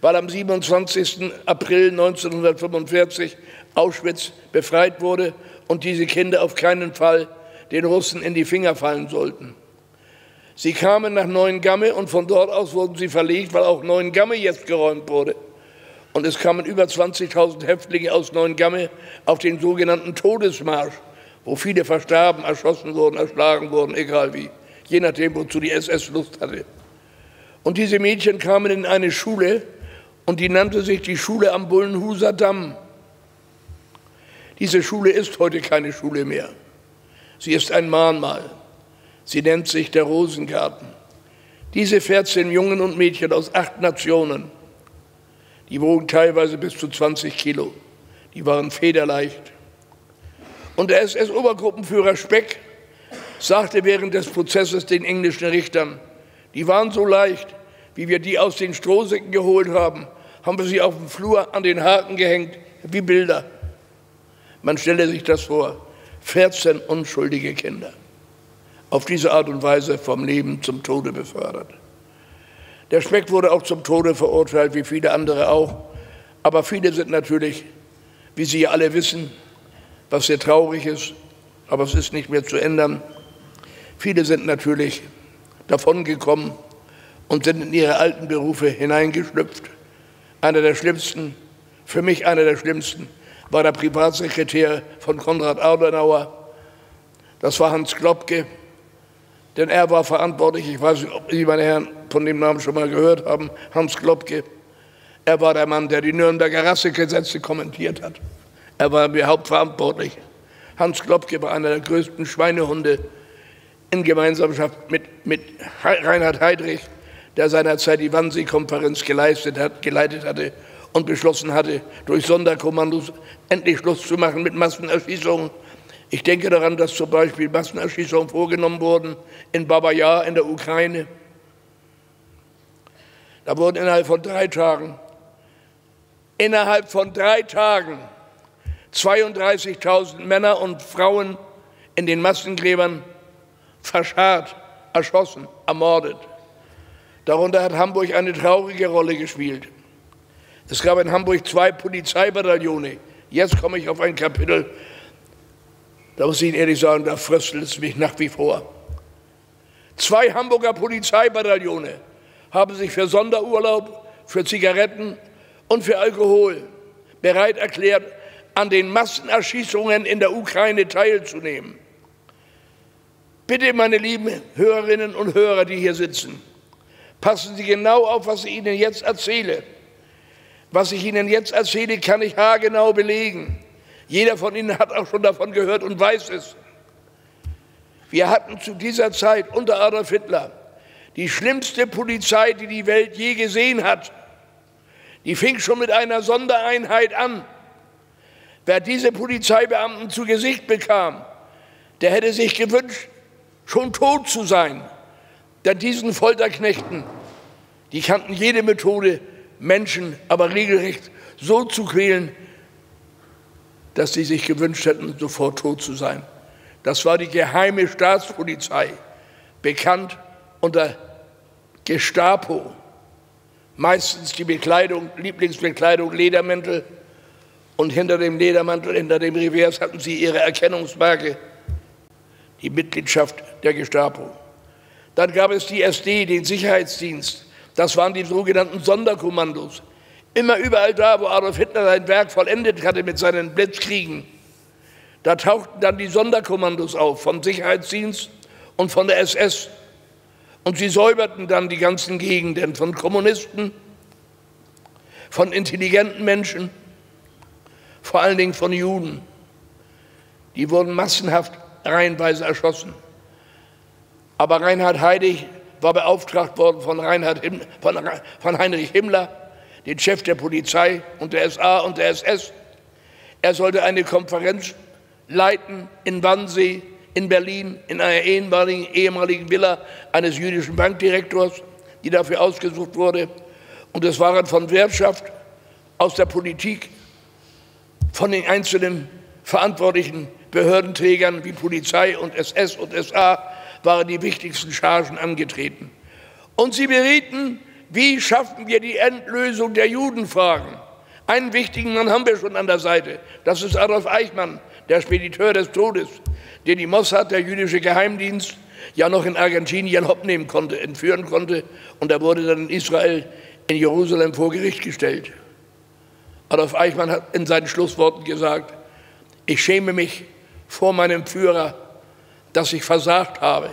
Speaker 2: weil am 27. April 1945 Auschwitz befreit wurde und diese Kinder auf keinen Fall den Russen in die Finger fallen sollten. Sie kamen nach Neuengamme und von dort aus wurden sie verlegt, weil auch Neuengamme jetzt geräumt wurde. Und es kamen über 20.000 Häftlinge aus Neuengamme auf den sogenannten Todesmarsch, wo viele verstarben, erschossen wurden, erschlagen wurden, egal wie, je nachdem, wozu die SS Lust hatte. Und diese Mädchen kamen in eine Schule und die nannte sich die Schule am Bullenhuser Damm. Diese Schule ist heute keine Schule mehr. Sie ist ein Mahnmal. Sie nennt sich der Rosengarten. Diese 14 Jungen und Mädchen aus acht Nationen, die wogen teilweise bis zu 20 Kilo, die waren federleicht. Und der SS-Obergruppenführer Speck sagte während des Prozesses den englischen Richtern, die waren so leicht, wie wir die aus den Strohsäcken geholt haben, haben wir sie auf dem Flur an den Haken gehängt, wie Bilder. Man stelle sich das vor, 14 unschuldige Kinder auf diese Art und Weise vom Leben zum Tode befördert. Der Speck wurde auch zum Tode verurteilt, wie viele andere auch. Aber viele sind natürlich, wie Sie alle wissen, was sehr traurig ist, aber es ist nicht mehr zu ändern. Viele sind natürlich davongekommen und sind in ihre alten Berufe hineingeschlüpft. Einer der schlimmsten, für mich einer der schlimmsten, war der Privatsekretär von Konrad Adenauer. Das war Hans Klopke, denn er war verantwortlich, ich weiß nicht, ob Sie, meine Herren, von dem Namen schon mal gehört haben, Hans Klopke. Er war der Mann, der die Nürnberger Rassegesetze kommentiert hat. Er war mir hauptverantwortlich. Hans Klopke war einer der größten Schweinehunde in Gemeinschaft mit, mit Reinhard Heydrich, der seinerzeit die Wannsee-Konferenz geleitet, hat, geleitet hatte und beschlossen hatte, durch Sonderkommandos endlich Schluss zu machen mit Massenerschießungen ich denke daran, dass zum Beispiel Massenerschießungen vorgenommen wurden in Baba Yar in der Ukraine. Da wurden innerhalb von drei Tagen, innerhalb von drei Tagen 32.000 Männer und Frauen in den Massengräbern verscharrt, erschossen, ermordet. Darunter hat Hamburg eine traurige Rolle gespielt. Es gab in Hamburg zwei Polizeibataillone. Jetzt komme ich auf ein Kapitel, da muss ich Ihnen ehrlich sagen, da fröstelt es mich nach wie vor. Zwei Hamburger Polizeibataillone haben sich für Sonderurlaub, für Zigaretten und für Alkohol bereit erklärt, an den Massenerschießungen in der Ukraine teilzunehmen. Bitte, meine lieben Hörerinnen und Hörer, die hier sitzen, passen Sie genau auf, was ich Ihnen jetzt erzähle. Was ich Ihnen jetzt erzähle, kann ich haargenau belegen. Jeder von Ihnen hat auch schon davon gehört und weiß es. Wir hatten zu dieser Zeit unter Adolf Hitler die schlimmste Polizei, die die Welt je gesehen hat. Die fing schon mit einer Sondereinheit an. Wer diese Polizeibeamten zu Gesicht bekam, der hätte sich gewünscht, schon tot zu sein. Denn diesen Folterknechten, die kannten jede Methode, Menschen aber regelrecht so zu quälen, dass sie sich gewünscht hätten, sofort tot zu sein. Das war die geheime Staatspolizei, bekannt unter Gestapo. Meistens die Bekleidung, Lieblingsbekleidung, Ledermäntel. Und hinter dem Ledermantel, hinter dem Revers hatten sie ihre Erkennungsmarke, die Mitgliedschaft der Gestapo. Dann gab es die SD, den Sicherheitsdienst. Das waren die sogenannten Sonderkommandos. Immer überall da, wo Adolf Hitler sein Werk vollendet hatte mit seinen Blitzkriegen, da tauchten dann die Sonderkommandos auf vom Sicherheitsdienst und von der SS. Und sie säuberten dann die ganzen Gegenden von Kommunisten, von intelligenten Menschen, vor allen Dingen von Juden. Die wurden massenhaft reihenweise erschossen. Aber Reinhard Heidig war beauftragt worden von, Himm, von, von Heinrich Himmler, den Chef der Polizei und der SA und der SS. Er sollte eine Konferenz leiten in Wannsee, in Berlin, in einer ehemaligen, ehemaligen Villa eines jüdischen Bankdirektors, die dafür ausgesucht wurde. Und es waren von Wirtschaft, aus der Politik, von den einzelnen verantwortlichen Behördenträgern wie Polizei und SS und SA waren die wichtigsten Chargen angetreten. Und sie berieten, wie schaffen wir die Endlösung der Judenfragen. Einen wichtigen Mann haben wir schon an der Seite. Das ist Adolf Eichmann, der Spediteur des Todes, den die Mossad, der jüdische Geheimdienst, ja noch in Argentinien hoppnehmen konnte, entführen konnte. Und er wurde dann in Israel, in Jerusalem vor Gericht gestellt. Adolf Eichmann hat in seinen Schlussworten gesagt, ich schäme mich vor meinem Führer, dass ich versagt habe.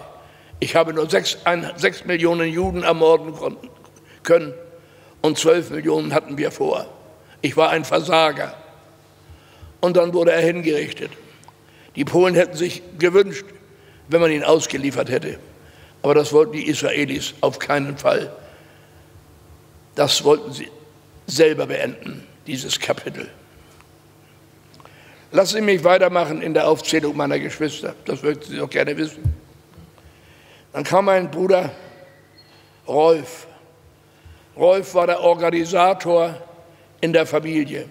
Speaker 2: Ich habe nur sechs, ein, sechs Millionen Juden ermorden können und zwölf Millionen hatten wir vor. Ich war ein Versager. Und dann wurde er hingerichtet. Die Polen hätten sich gewünscht, wenn man ihn ausgeliefert hätte. Aber das wollten die Israelis auf keinen Fall. Das wollten sie selber beenden, dieses Kapitel. Lassen Sie mich weitermachen in der Aufzählung meiner Geschwister. Das möchten Sie doch gerne wissen. Dann kam mein Bruder Rolf. Rolf war der Organisator in der Familie.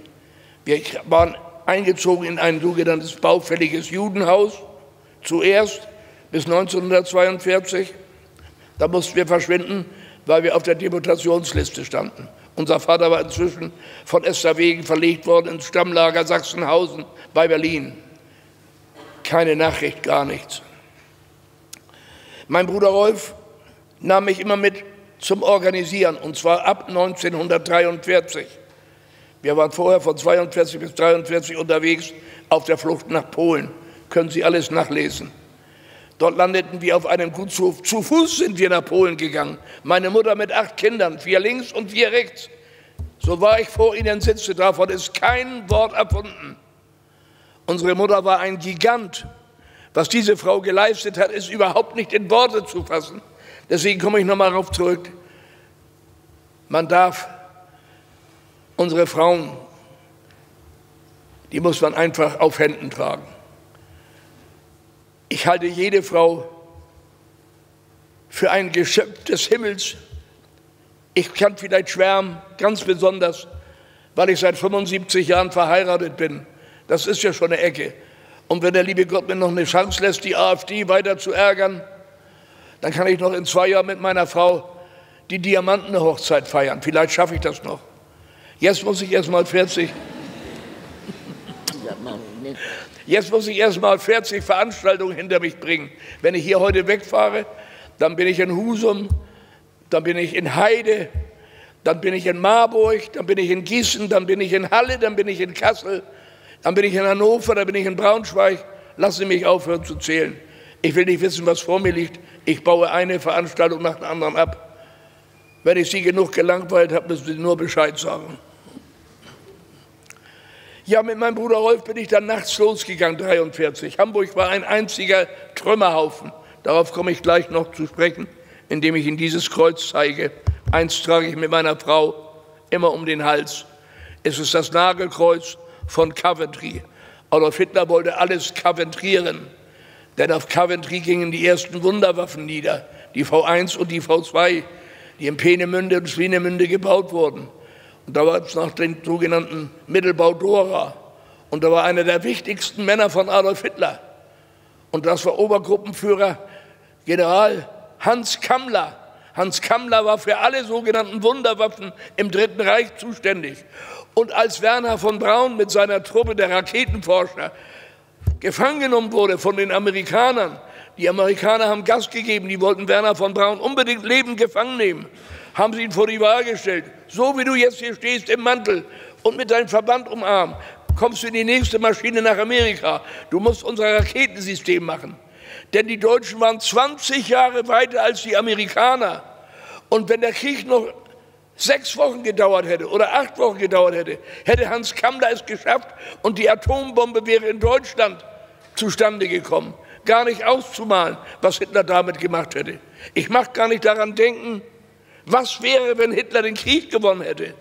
Speaker 2: Wir waren eingezogen in ein sogenanntes baufälliges Judenhaus, zuerst bis 1942. Da mussten wir verschwinden, weil wir auf der Deputationsliste standen. Unser Vater war inzwischen von Esterwegen verlegt worden ins Stammlager Sachsenhausen bei Berlin. Keine Nachricht, gar nichts. Mein Bruder Rolf nahm mich immer mit zum Organisieren, und zwar ab 1943. Wir waren vorher von 42 bis 43 unterwegs auf der Flucht nach Polen. Können Sie alles nachlesen. Dort landeten wir auf einem Gutshof. Zu Fuß sind wir nach Polen gegangen. Meine Mutter mit acht Kindern, vier links und vier rechts. So war ich vor ihnen sitze, davon ist kein Wort erfunden. Unsere Mutter war ein Gigant. Was diese Frau geleistet hat, ist überhaupt nicht in Worte zu fassen. Deswegen komme ich nochmal darauf zurück. Man darf unsere Frauen, die muss man einfach auf Händen tragen. Ich halte jede Frau für ein Geschöpf des Himmels. Ich kann vielleicht schwärmen, ganz besonders, weil ich seit 75 Jahren verheiratet bin. Das ist ja schon eine Ecke. Und wenn der liebe Gott mir noch eine Chance lässt, die AfD weiter zu ärgern, dann kann ich noch in zwei Jahren mit meiner Frau die Diamantenhochzeit feiern. Vielleicht schaffe ich das noch. Jetzt muss ich erst mal 40. Jetzt muss ich erst mal 40 Veranstaltungen hinter mich bringen. Wenn ich hier heute wegfahre, dann bin ich in Husum, dann bin ich in Heide, dann bin ich in Marburg, dann bin ich in Gießen, dann bin ich in Halle, dann bin ich in Kassel, dann bin ich in Hannover, dann bin ich in Braunschweig. Lassen Sie mich aufhören zu zählen. Ich will nicht wissen, was vor mir liegt. Ich baue eine Veranstaltung nach der anderen ab. Wenn ich Sie genug gelangweilt habe, müssen Sie nur Bescheid sagen. Ja, mit meinem Bruder Rolf bin ich dann nachts losgegangen, 43. Hamburg war ein einziger Trümmerhaufen. Darauf komme ich gleich noch zu sprechen, indem ich Ihnen dieses Kreuz zeige. Eins trage ich mit meiner Frau immer um den Hals. Es ist das Nagelkreuz von Coventry. Adolf Hitler wollte alles Coventrieren, denn auf Coventry gingen die ersten Wunderwaffen nieder, die V1 und die V2, die in Peenemünde und Swinemünde gebaut wurden. Und da war es nach dem sogenannten Mittelbau Dora. Und da war einer der wichtigsten Männer von Adolf Hitler. Und das war Obergruppenführer General Hans Kammler. Hans Kammler war für alle sogenannten Wunderwaffen im Dritten Reich zuständig. Und als Werner von Braun mit seiner Truppe der Raketenforscher gefangen genommen wurde von den Amerikanern, die Amerikaner haben Gas gegeben, die wollten Werner von Braun unbedingt lebend gefangen nehmen, haben sie ihn vor die Wahl gestellt. So wie du jetzt hier stehst im Mantel und mit deinem Verband umarm, kommst du in die nächste Maschine nach Amerika. Du musst unser Raketensystem machen. Denn die Deutschen waren 20 Jahre weiter als die Amerikaner. Und wenn der Krieg noch sechs Wochen gedauert hätte oder acht Wochen gedauert hätte, hätte Hans Kammler es geschafft und die Atombombe wäre in Deutschland zustande gekommen. Gar nicht auszumalen, was Hitler damit gemacht hätte. Ich mag gar nicht daran denken, was wäre, wenn Hitler den Krieg gewonnen hätte.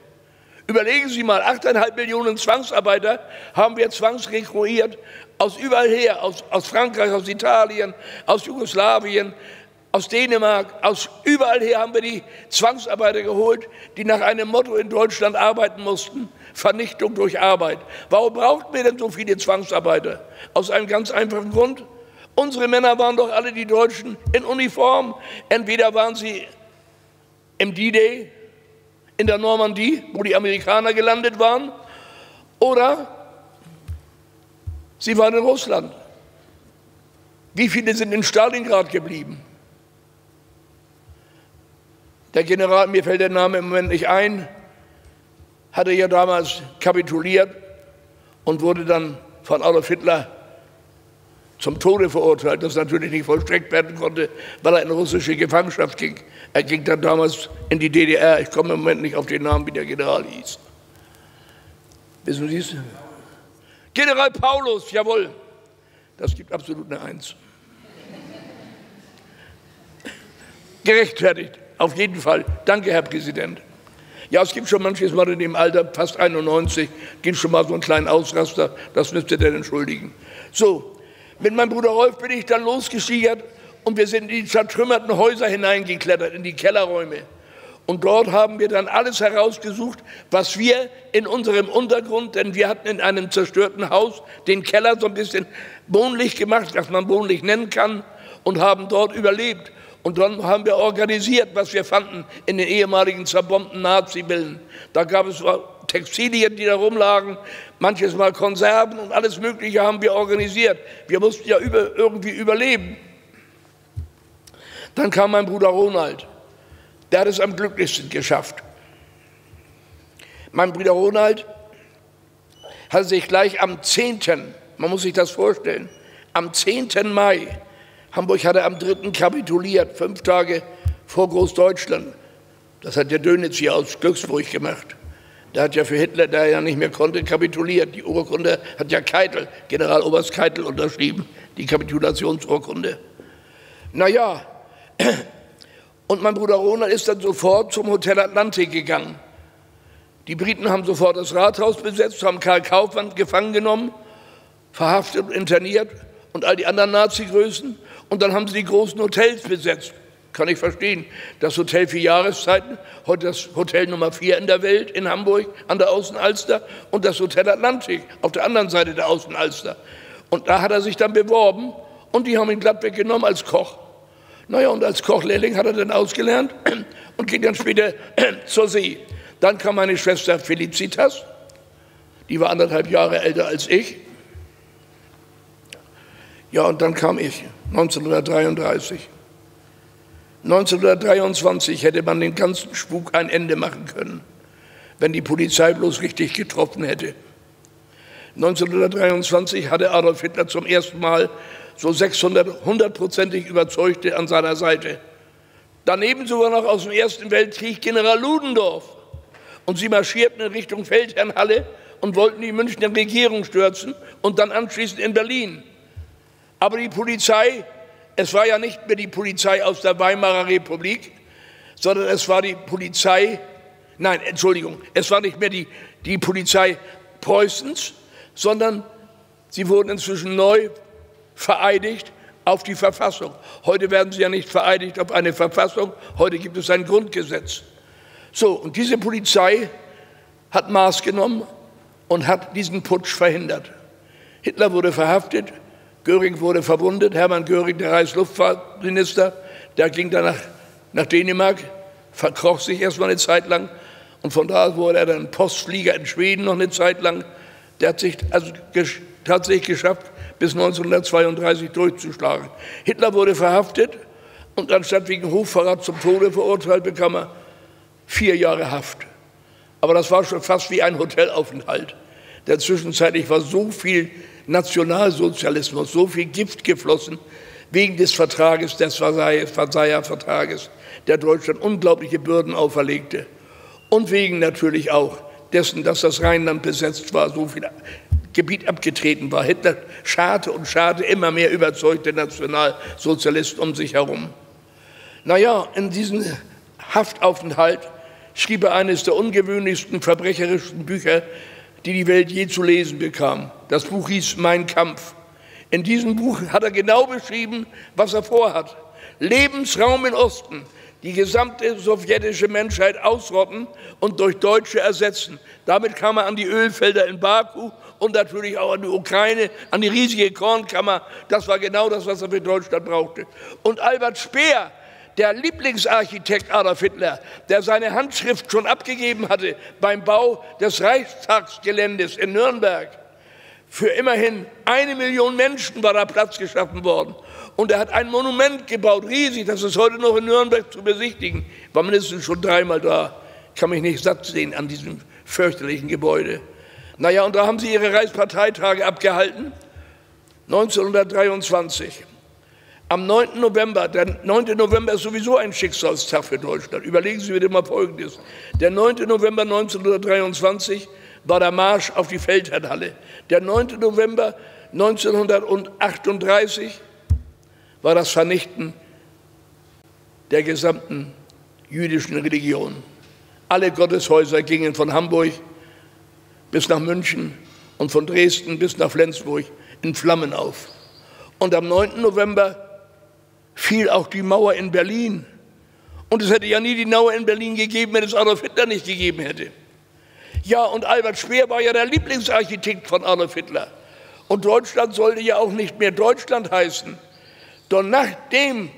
Speaker 2: Überlegen Sie mal, 8,5 Millionen Zwangsarbeiter haben wir zwangsrekrutiert aus überall her, aus, aus Frankreich, aus Italien, aus Jugoslawien, aus Dänemark, aus überall her haben wir die Zwangsarbeiter geholt, die nach einem Motto in Deutschland arbeiten mussten, Vernichtung durch Arbeit. Warum brauchten wir denn so viele Zwangsarbeiter? Aus einem ganz einfachen Grund. Unsere Männer waren doch alle die Deutschen in Uniform. Entweder waren sie im D-Day in der Normandie, wo die Amerikaner gelandet waren, oder Sie waren in Russland. Wie viele sind in Stalingrad geblieben? Der General, mir fällt der Name im Moment nicht ein, hatte ja damals kapituliert und wurde dann von Adolf Hitler zum Tode verurteilt, das natürlich nicht vollstreckt werden konnte, weil er in russische Gefangenschaft ging. Er ging dann damals in die DDR. Ich komme im Moment nicht auf den Namen, wie der General hieß. Wissen Sie es? General Paulus, jawohl, das gibt absolut eine Eins. Gerechtfertigt, auf jeden Fall. Danke, Herr Präsident. Ja, es gibt schon manches Mal in dem Alter, fast 91, gibt schon mal so einen kleinen Ausraster, das müsst ihr denn entschuldigen. So, mit meinem Bruder Rolf bin ich dann losgestiegert und wir sind in die zertrümmerten Häuser hineingeklettert, in die Kellerräume. Und dort haben wir dann alles herausgesucht, was wir in unserem Untergrund, denn wir hatten in einem zerstörten Haus den Keller so ein bisschen wohnlich gemacht, was man wohnlich nennen kann, und haben dort überlebt. Und dann haben wir organisiert, was wir fanden in den ehemaligen zerbombten Nazi-Villen. Da gab es Textilien, die da rumlagen, manches Mal Konserven und alles Mögliche haben wir organisiert. Wir mussten ja über, irgendwie überleben. Dann kam mein Bruder Ronald der hat es am glücklichsten geschafft. Mein Bruder Ronald hat sich gleich am 10., man muss sich das vorstellen, am 10. Mai, Hamburg hatte am 3. kapituliert, fünf Tage vor Großdeutschland. Das hat der Dönitz hier aus Glücksburg gemacht. Der hat ja für Hitler, der ja nicht mehr konnte, kapituliert. Die Urkunde hat ja Keitel, Generaloberst Keitel unterschrieben, die Kapitulationsurkunde. Naja, und mein Bruder Ronald ist dann sofort zum Hotel Atlantik gegangen. Die Briten haben sofort das Rathaus besetzt, haben Karl Kaufmann gefangen genommen, verhaftet und interniert und all die anderen Nazi-Größen. Und dann haben sie die großen Hotels besetzt. Kann ich verstehen. Das Hotel für Jahreszeiten, heute das Hotel Nummer vier in der Welt in Hamburg an der Außenalster und das Hotel Atlantik auf der anderen Seite der Außenalster. Und da hat er sich dann beworben und die haben ihn glatt weggenommen als Koch. Naja, und als Kochlehrling hat er dann ausgelernt und ging dann später zur See. Dann kam meine Schwester Felicitas, die war anderthalb Jahre älter als ich. Ja, und dann kam ich, 1933. 1923 hätte man den ganzen Spuk ein Ende machen können, wenn die Polizei bloß richtig getroffen hätte. 1923 hatte Adolf Hitler zum ersten Mal so 600, hundertprozentig Überzeugte an seiner Seite. Daneben sogar noch aus dem Ersten Weltkrieg General Ludendorff. Und sie marschierten in Richtung Feldherrnhalle und wollten die Münchner Regierung stürzen und dann anschließend in Berlin. Aber die Polizei, es war ja nicht mehr die Polizei aus der Weimarer Republik, sondern es war die Polizei, nein, Entschuldigung, es war nicht mehr die, die Polizei Preußens, sondern sie wurden inzwischen neu vereidigt auf die Verfassung. Heute werden sie ja nicht vereidigt auf eine Verfassung, heute gibt es ein Grundgesetz. So, und diese Polizei hat Maß genommen und hat diesen Putsch verhindert. Hitler wurde verhaftet, Göring wurde verwundet, Hermann Göring, der Reichsluftfahrtminister, der ging dann nach, nach Dänemark, verkroch sich erstmal eine Zeit lang und von da wurde er dann Postflieger in Schweden noch eine Zeit lang. Der hat sich also tatsächlich geschafft, bis 1932 durchzuschlagen. Hitler wurde verhaftet und anstatt wegen Hochverrat zum Tode verurteilt, bekam er vier Jahre Haft. Aber das war schon fast wie ein Hotelaufenthalt. Denn zwischenzeitlich war so viel Nationalsozialismus, so viel Gift geflossen wegen des Vertrages, des Versailler Vertrages, der Deutschland unglaubliche Bürden auferlegte. Und wegen natürlich auch dessen, dass das Rheinland besetzt war, so viel Gebiet abgetreten war. Hitler scharte und scharte immer mehr überzeugte Nationalsozialisten um sich herum. Naja, in diesem Haftaufenthalt schrieb er eines der ungewöhnlichsten verbrecherischen Bücher, die die Welt je zu lesen bekam. Das Buch hieß Mein Kampf. In diesem Buch hat er genau beschrieben, was er vorhat. Lebensraum im Osten, die gesamte sowjetische Menschheit ausrotten und durch Deutsche ersetzen. Damit kam er an die Ölfelder in Baku und natürlich auch an die Ukraine, an die riesige Kornkammer. Das war genau das, was er für Deutschland brauchte. Und Albert Speer, der Lieblingsarchitekt Adolf Hitler, der seine Handschrift schon abgegeben hatte beim Bau des Reichstagsgeländes in Nürnberg. Für immerhin eine Million Menschen war da Platz geschaffen worden. Und er hat ein Monument gebaut, riesig, das ist heute noch in Nürnberg zu besichtigen. War mindestens schon dreimal da. Kann mich nicht satt sehen an diesem fürchterlichen Gebäude. Naja, und da haben sie ihre Reichsparteitage abgehalten, 1923. Am 9. November, der 9. November ist sowieso ein Schicksalstag für Deutschland. Überlegen Sie bitte mal Folgendes. Der 9. November 1923 war der Marsch auf die Feldherrnhalle. Der 9. November 1938 war das Vernichten der gesamten jüdischen Religion. Alle Gotteshäuser gingen von Hamburg bis nach München und von Dresden bis nach Flensburg in Flammen auf. Und am 9. November fiel auch die Mauer in Berlin. Und es hätte ja nie die Mauer in Berlin gegeben, wenn es Adolf Hitler nicht gegeben hätte. Ja, und Albert Speer war ja der Lieblingsarchitekt von Adolf Hitler. Und Deutschland sollte ja auch nicht mehr Deutschland heißen. Doch nachdem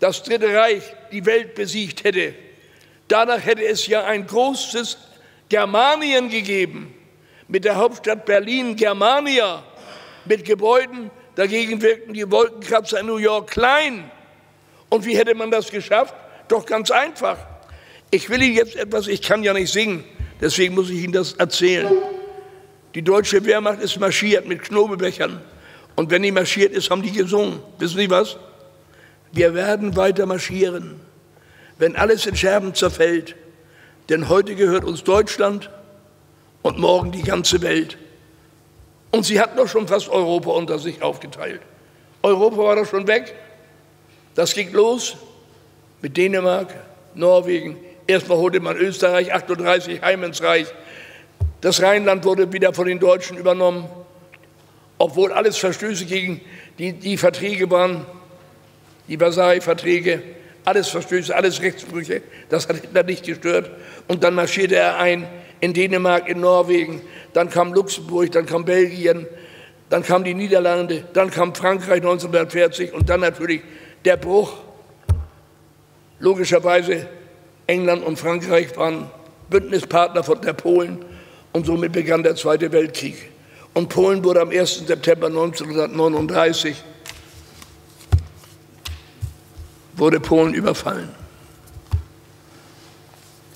Speaker 2: das Dritte Reich die Welt besiegt hätte, danach hätte es ja ein großes Germanien gegeben, mit der Hauptstadt Berlin Germania, mit Gebäuden, Dagegen wirkten die Wolkenkratzer in New York klein. Und wie hätte man das geschafft? Doch ganz einfach. Ich will Ihnen jetzt etwas, ich kann ja nicht singen, deswegen muss ich Ihnen das erzählen. Die deutsche Wehrmacht ist marschiert mit Knobelbechern. Und wenn die marschiert ist, haben die gesungen. Wissen Sie was? Wir werden weiter marschieren, wenn alles in Scherben zerfällt. Denn heute gehört uns Deutschland und morgen die ganze Welt. Und sie hatten doch schon fast Europa unter sich aufgeteilt. Europa war doch schon weg. Das ging los mit Dänemark, Norwegen. Erstmal holte man Österreich 38 heim ins Reich. Das Rheinland wurde wieder von den Deutschen übernommen, obwohl alles Verstöße gegen die, die Verträge waren, die Versailles-Verträge, alles Verstöße, alles Rechtsbrüche. Das hat Hitler nicht gestört. Und dann marschierte er ein in Dänemark, in Norwegen, dann kam Luxemburg, dann kam Belgien, dann kamen die Niederlande, dann kam Frankreich 1940 und dann natürlich der Bruch. Logischerweise England und Frankreich waren Bündnispartner von der Polen und somit begann der Zweite Weltkrieg. Und Polen wurde am 1. September 1939 wurde Polen überfallen.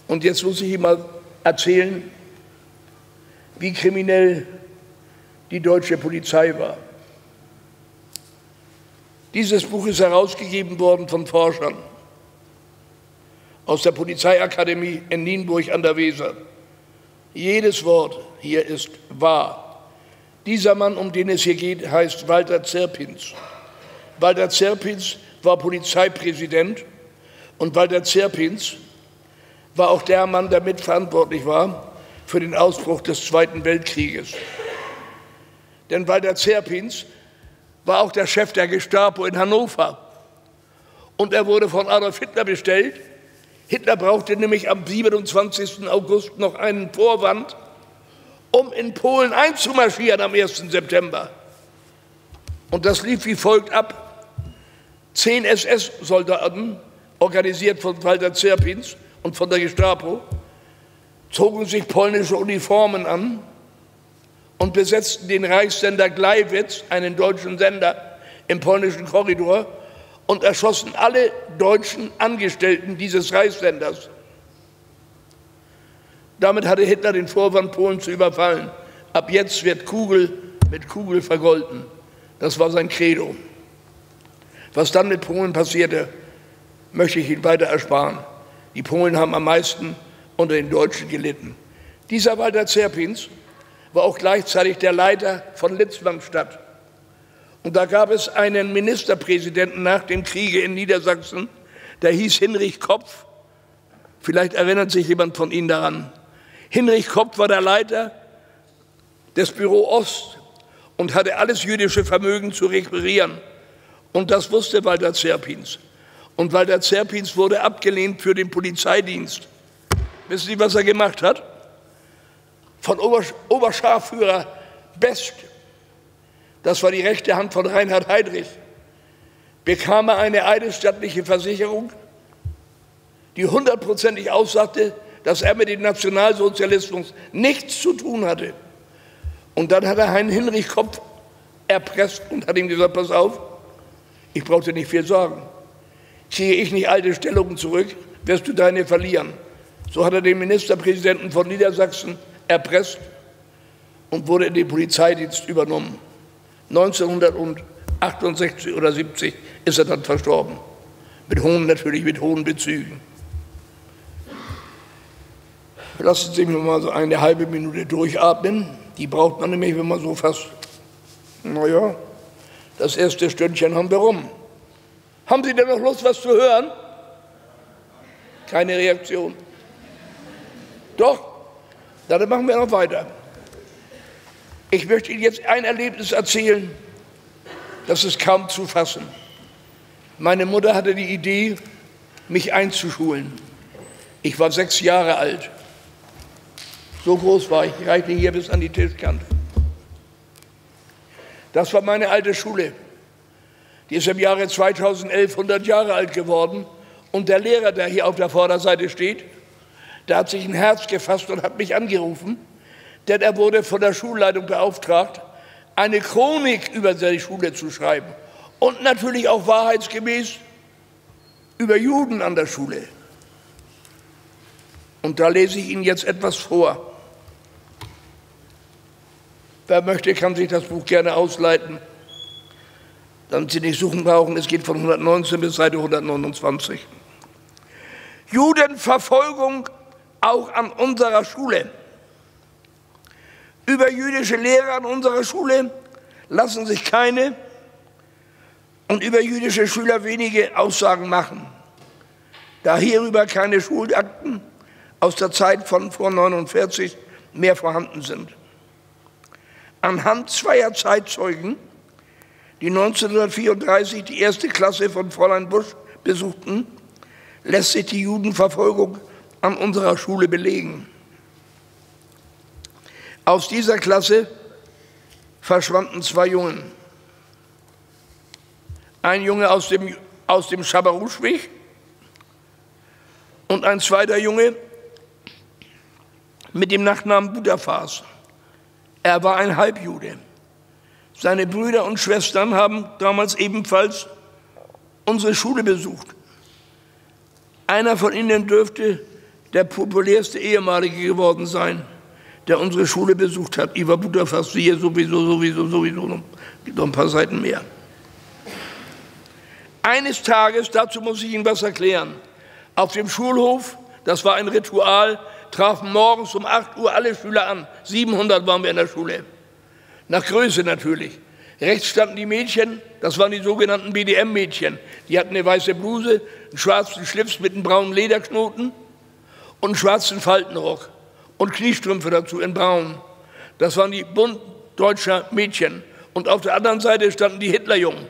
Speaker 2: Und jetzt muss ich Ihnen mal erzählen, wie kriminell die deutsche Polizei war. Dieses Buch ist herausgegeben worden von Forschern aus der Polizeiakademie in Nienburg an der Weser. Jedes Wort hier ist wahr. Dieser Mann, um den es hier geht, heißt Walter Zerpins. Walter Zerpins war Polizeipräsident und Walter Zerpins war auch der Mann, der mitverantwortlich war für den Ausbruch des Zweiten Weltkrieges. Denn Walter Zerpins war auch der Chef der Gestapo in Hannover. Und er wurde von Adolf Hitler bestellt, Hitler brauchte nämlich am 27. August noch einen Vorwand, um in Polen einzumarschieren am 1. September. Und das lief wie folgt ab. Zehn SS-Soldaten, organisiert von Walter Zerpins und von der Gestapo, zogen sich polnische Uniformen an und besetzten den Reichssender Gleiwitz, einen deutschen Sender im polnischen Korridor, und erschossen alle deutschen Angestellten dieses Reichssenders. Damit hatte Hitler den Vorwand, Polen zu überfallen. Ab jetzt wird Kugel mit Kugel vergolten. Das war sein Credo. Was dann mit Polen passierte, möchte ich Ihnen weiter ersparen. Die Polen haben am meisten unter den Deutschen gelitten. Dieser Walter Zerpins war auch gleichzeitig der Leiter von Litzmannstadt. Und da gab es einen Ministerpräsidenten nach dem Kriege in Niedersachsen, der hieß Hinrich Kopf. Vielleicht erinnert sich jemand von Ihnen daran. Hinrich Kopf war der Leiter des Büro Ost und hatte alles jüdische Vermögen zu requirieren. Und das wusste Walter Zerpins. Und Walter Zerpins wurde abgelehnt für den Polizeidienst. Wissen Sie, was er gemacht hat? Von Obersch Oberscharführer Best, das war die rechte Hand von Reinhard Heydrich, bekam er eine eidesstattliche Versicherung, die hundertprozentig aussagte, dass er mit dem Nationalsozialismus nichts zu tun hatte. Und dann hat er Hein Hinrich Kopf erpresst und hat ihm gesagt, pass auf, ich brauchte nicht viel sorgen. Ziehe ich nicht alte Stellungen zurück, wirst du deine verlieren. So hat er den Ministerpräsidenten von Niedersachsen erpresst und wurde in den Polizeidienst übernommen. 1968 oder 70 ist er dann verstorben. Mit hohen, natürlich mit hohen Bezügen. Lassen Sie mich mal so eine halbe Minute durchatmen. Die braucht man nämlich, wenn man so fast, naja, das erste Stündchen haben wir rum. Haben Sie denn noch Lust, was zu hören? Keine Reaktion. Doch, dann machen wir noch weiter. Ich möchte Ihnen jetzt ein Erlebnis erzählen, das ist kaum zu fassen. Meine Mutter hatte die Idee, mich einzuschulen. Ich war sechs Jahre alt. So groß war ich, ich reichte hier bis an die Tischkante. Das war meine alte Schule. Die ist im Jahre 2011 100 Jahre alt geworden. Und der Lehrer, der hier auf der Vorderseite steht, der hat sich ein Herz gefasst und hat mich angerufen, denn er wurde von der Schulleitung beauftragt, eine Chronik über die Schule zu schreiben und natürlich auch wahrheitsgemäß über Juden an der Schule. Und da lese ich Ihnen jetzt etwas vor. Wer möchte, kann sich das Buch gerne ausleiten damit Sie nicht suchen brauchen. Es geht von 119 bis Seite 129. Judenverfolgung auch an unserer Schule. Über jüdische Lehrer an unserer Schule lassen sich keine und über jüdische Schüler wenige Aussagen machen, da hierüber keine Schulakten aus der Zeit von vor 49 mehr vorhanden sind. Anhand zweier Zeitzeugen die 1934 die erste Klasse von Fräulein Busch besuchten, lässt sich die Judenverfolgung an unserer Schule belegen. Aus dieser Klasse verschwanden zwei Jungen. Ein Junge aus dem, aus dem Schabaruschweg und ein zweiter Junge mit dem Nachnamen Budafas. Er war ein Halbjude. Seine Brüder und Schwestern haben damals ebenfalls unsere Schule besucht. Einer von ihnen dürfte der populärste ehemalige geworden sein, der unsere Schule besucht hat. Iva Butterfass, siehe sowieso, sowieso, sowieso, noch, noch ein paar Seiten mehr. Eines Tages, dazu muss ich Ihnen was erklären, auf dem Schulhof, das war ein Ritual, trafen morgens um 8 Uhr alle Schüler an. 700 waren wir in der Schule nach Größe natürlich. Rechts standen die Mädchen, das waren die sogenannten BDM-Mädchen. Die hatten eine weiße Bluse, einen schwarzen Schlips mit einem braunen Lederknoten und einen schwarzen Faltenrock und Kniestrümpfe dazu in braun. Das waren die bunt deutscher Mädchen. Und auf der anderen Seite standen die Hitlerjungen.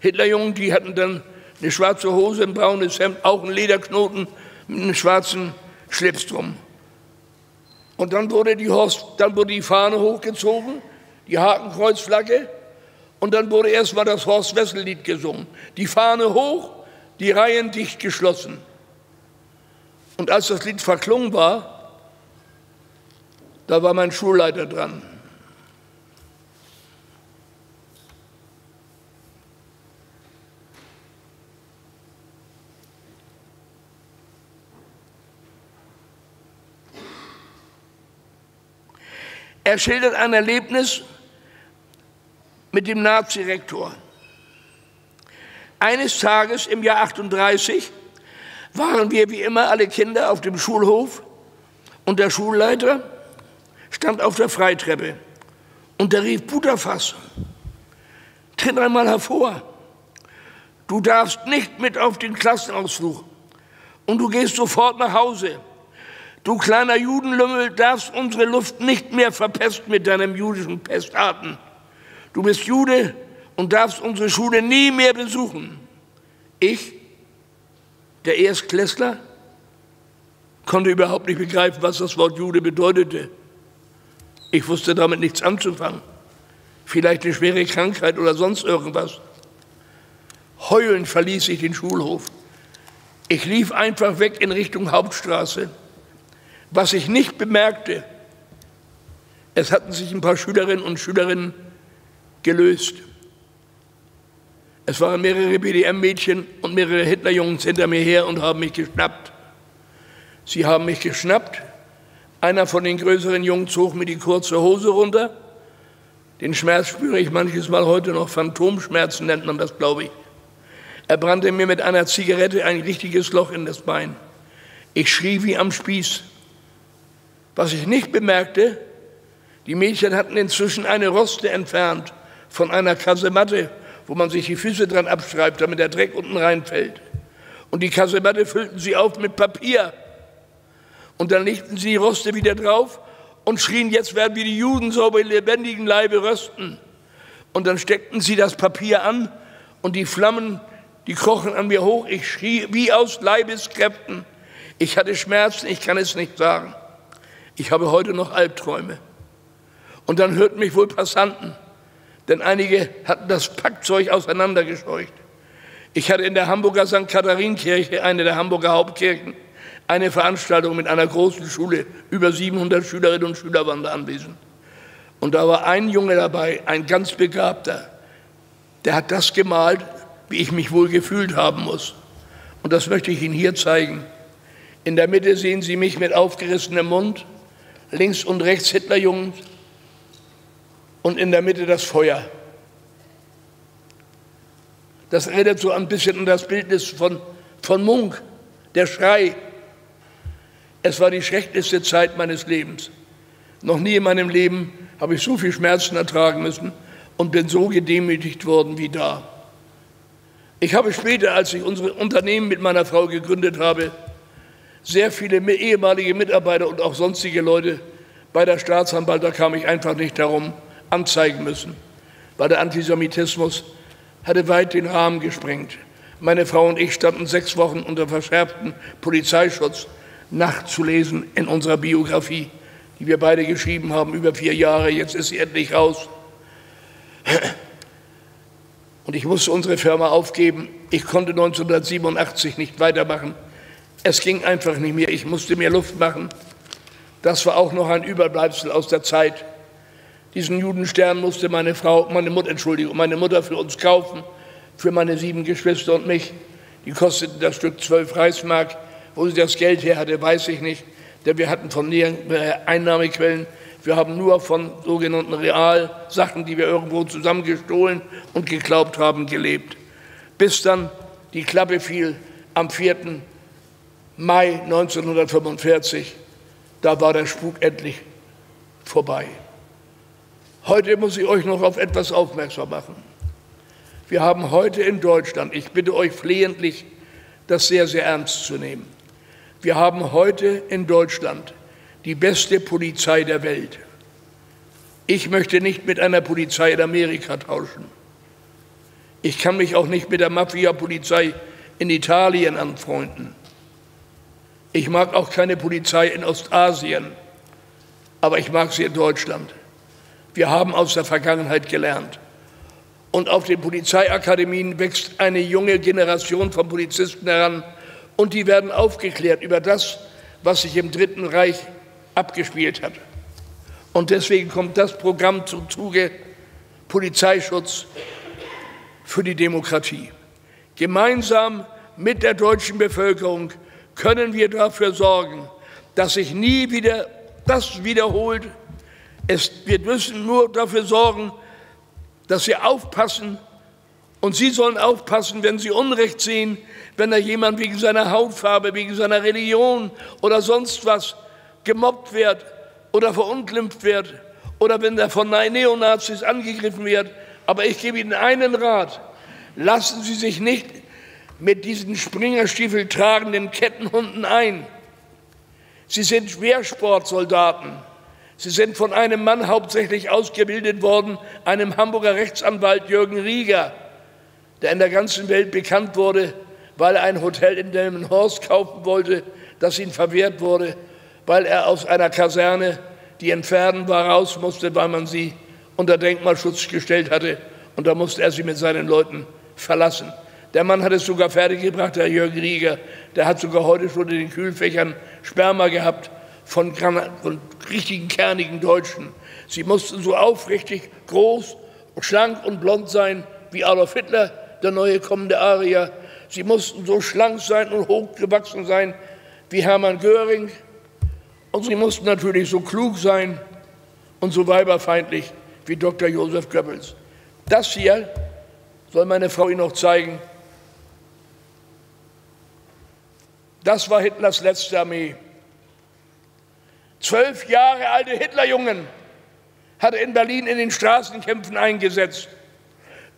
Speaker 2: Hitlerjungen, die hatten dann eine schwarze Hose, ein braunes Hemd, auch einen Lederknoten mit einem schwarzen Schlips drum. Und dann wurde die, Horst, dann wurde die Fahne hochgezogen, die Hakenkreuzflagge, und dann wurde erstmal das Horst Wessel-Lied gesungen. Die Fahne hoch, die Reihen dicht geschlossen. Und als das Lied verklungen war, da war mein Schulleiter dran. Er schildert ein Erlebnis mit dem Nazirektor. Eines Tages im Jahr 38 waren wir wie immer alle Kinder auf dem Schulhof und der Schulleiter stand auf der Freitreppe und der rief Butterfass, tritt einmal hervor. Du darfst nicht mit auf den Klassenausflug und du gehst sofort nach Hause. Du kleiner Judenlümmel darfst unsere Luft nicht mehr verpesten mit deinem jüdischen Pestarten. Du bist Jude und darfst unsere Schule nie mehr besuchen. Ich, der Erstklässler, konnte überhaupt nicht begreifen, was das Wort Jude bedeutete. Ich wusste damit nichts anzufangen. Vielleicht eine schwere Krankheit oder sonst irgendwas. Heulend verließ ich den Schulhof. Ich lief einfach weg in Richtung Hauptstraße. Was ich nicht bemerkte, es hatten sich ein paar Schülerinnen und Schülerinnen gelöst. Es waren mehrere BDM-Mädchen und mehrere Hitlerjungs hinter mir her und haben mich geschnappt. Sie haben mich geschnappt. Einer von den größeren Jungs zog mir die kurze Hose runter. Den Schmerz spüre ich manches Mal heute noch. Phantomschmerzen nennt man das, glaube ich. Er brannte mir mit einer Zigarette ein richtiges Loch in das Bein. Ich schrie wie am Spieß. Was ich nicht bemerkte, die Mädchen hatten inzwischen eine Roste entfernt von einer Kasematte, wo man sich die Füße dran abschreibt, damit der Dreck unten reinfällt. Und die Kasematte füllten sie auf mit Papier. Und dann legten sie die Roste wieder drauf und schrien, jetzt werden wir die Juden so bei lebendigem Leibe rösten. Und dann steckten sie das Papier an und die Flammen, die krochen an mir hoch. Ich schrie wie aus Leibeskräften. Ich hatte Schmerzen, ich kann es nicht sagen. Ich habe heute noch Albträume. Und dann hörten mich wohl Passanten, denn einige hatten das Packzeug auseinandergescheucht. Ich hatte in der Hamburger St. Katharinenkirche, eine der Hamburger Hauptkirchen, eine Veranstaltung mit einer großen Schule. Über 700 Schülerinnen und Schüler waren da anwesend. Und da war ein Junge dabei, ein ganz Begabter, der hat das gemalt, wie ich mich wohl gefühlt haben muss. Und das möchte ich Ihnen hier zeigen. In der Mitte sehen Sie mich mit aufgerissenem Mund links und rechts Hitlerjungen und in der Mitte das Feuer. Das erinnert so ein bisschen an das Bildnis von, von Munk, der Schrei. Es war die schrecklichste Zeit meines Lebens. Noch nie in meinem Leben habe ich so viel Schmerzen ertragen müssen und bin so gedemütigt worden wie da. Ich habe später, als ich unser Unternehmen mit meiner Frau gegründet habe, sehr viele ehemalige Mitarbeiter und auch sonstige Leute bei der Staatsanwalt, da kam ich einfach nicht darum, anzeigen müssen, weil der Antisemitismus hatte weit den Rahmen gesprengt. Meine Frau und ich standen sechs Wochen unter verschärftem Polizeischutz, nachzulesen in unserer Biografie, die wir beide geschrieben haben, über vier Jahre. Jetzt ist sie endlich raus. Und ich musste unsere Firma aufgeben. Ich konnte 1987 nicht weitermachen. Es ging einfach nicht mehr. Ich musste mir Luft machen. Das war auch noch ein Überbleibsel aus der Zeit. Diesen Judenstern musste meine Frau, meine Mutter, Entschuldigung, meine Mutter für uns kaufen, für meine sieben Geschwister und mich. Die kosteten das Stück zwölf Reichsmark. Wo sie das Geld her hatte, weiß ich nicht, denn wir hatten von äh, Einnahmequellen. Wir haben nur von sogenannten Realsachen, die wir irgendwo zusammengestohlen und geglaubt haben, gelebt. Bis dann die Klappe fiel am 4. Mai 1945. Da war der Spuk endlich vorbei. Heute muss ich euch noch auf etwas aufmerksam machen. Wir haben heute in Deutschland, ich bitte euch flehentlich, das sehr, sehr ernst zu nehmen. Wir haben heute in Deutschland die beste Polizei der Welt. Ich möchte nicht mit einer Polizei in Amerika tauschen. Ich kann mich auch nicht mit der Mafia-Polizei in Italien anfreunden. Ich mag auch keine Polizei in Ostasien, aber ich mag sie in Deutschland. Wir haben aus der Vergangenheit gelernt. Und auf den Polizeiakademien wächst eine junge Generation von Polizisten heran und die werden aufgeklärt über das, was sich im Dritten Reich abgespielt hat. Und deswegen kommt das Programm zum Zuge Polizeischutz für die Demokratie. Gemeinsam mit der deutschen Bevölkerung können wir dafür sorgen, dass sich nie wieder das wiederholt. Es, wir müssen nur dafür sorgen, dass wir aufpassen und Sie sollen aufpassen, wenn Sie Unrecht sehen, wenn da jemand wegen seiner Hautfarbe, wegen seiner Religion oder sonst was gemobbt wird oder verunglimpft wird oder wenn er von Neonazis angegriffen wird. Aber ich gebe Ihnen einen Rat. Lassen Sie sich nicht mit diesen Springerstiefel tragenden Kettenhunden ein. Sie sind Schwersportsoldaten. Sie sind von einem Mann hauptsächlich ausgebildet worden, einem Hamburger Rechtsanwalt Jürgen Rieger, der in der ganzen Welt bekannt wurde, weil er ein Hotel in Delmenhorst kaufen wollte, das ihm verwehrt wurde, weil er aus einer Kaserne, die entfernt war, raus musste, weil man sie unter Denkmalschutz gestellt hatte. Und da musste er sie mit seinen Leuten verlassen. Der Mann hat es sogar fertiggebracht, der Jürgen Rieger. Der hat sogar heute schon in den Kühlfächern Sperma gehabt von, von richtigen kernigen Deutschen. Sie mussten so aufrichtig, groß, schlank und blond sein wie Adolf Hitler, der neue kommende Arier. Sie mussten so schlank sein und hochgewachsen sein wie Hermann Göring. Und sie mussten natürlich so klug sein und so weiberfeindlich wie Dr. Josef Goebbels. Das hier soll meine Frau Ihnen noch zeigen. Das war Hitlers letzte Armee. Zwölf Jahre alte Hitlerjungen hat er in Berlin in den Straßenkämpfen eingesetzt.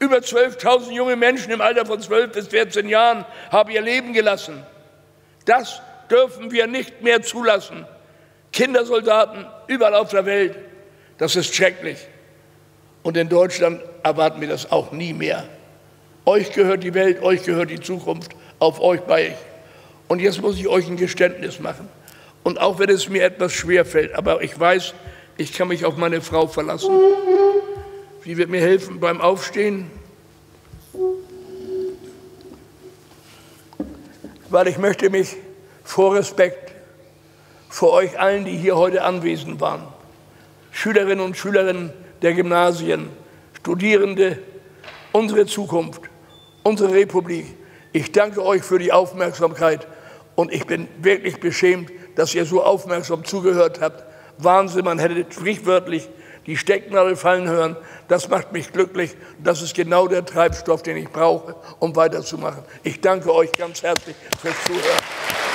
Speaker 2: Über 12.000 junge Menschen im Alter von 12 bis 14 Jahren haben ihr Leben gelassen. Das dürfen wir nicht mehr zulassen. Kindersoldaten überall auf der Welt, das ist schrecklich. Und in Deutschland erwarten wir das auch nie mehr. Euch gehört die Welt, euch gehört die Zukunft, auf euch bei ich. Und jetzt muss ich euch ein Geständnis machen. Und auch wenn es mir etwas schwer fällt, aber ich weiß, ich kann mich auf meine Frau verlassen. Sie wird mir helfen beim Aufstehen. Weil ich möchte mich vor Respekt vor euch allen, die hier heute anwesend waren, Schülerinnen und Schüler der Gymnasien, Studierende, unsere Zukunft, unsere Republik. Ich danke euch für die Aufmerksamkeit und ich bin wirklich beschämt, dass ihr so aufmerksam zugehört habt. Wahnsinn, man hätte sprichwörtlich die Stecknadel fallen hören. Das macht mich glücklich. Das ist genau der Treibstoff, den ich brauche, um weiterzumachen. Ich danke euch ganz herzlich fürs Zuhören.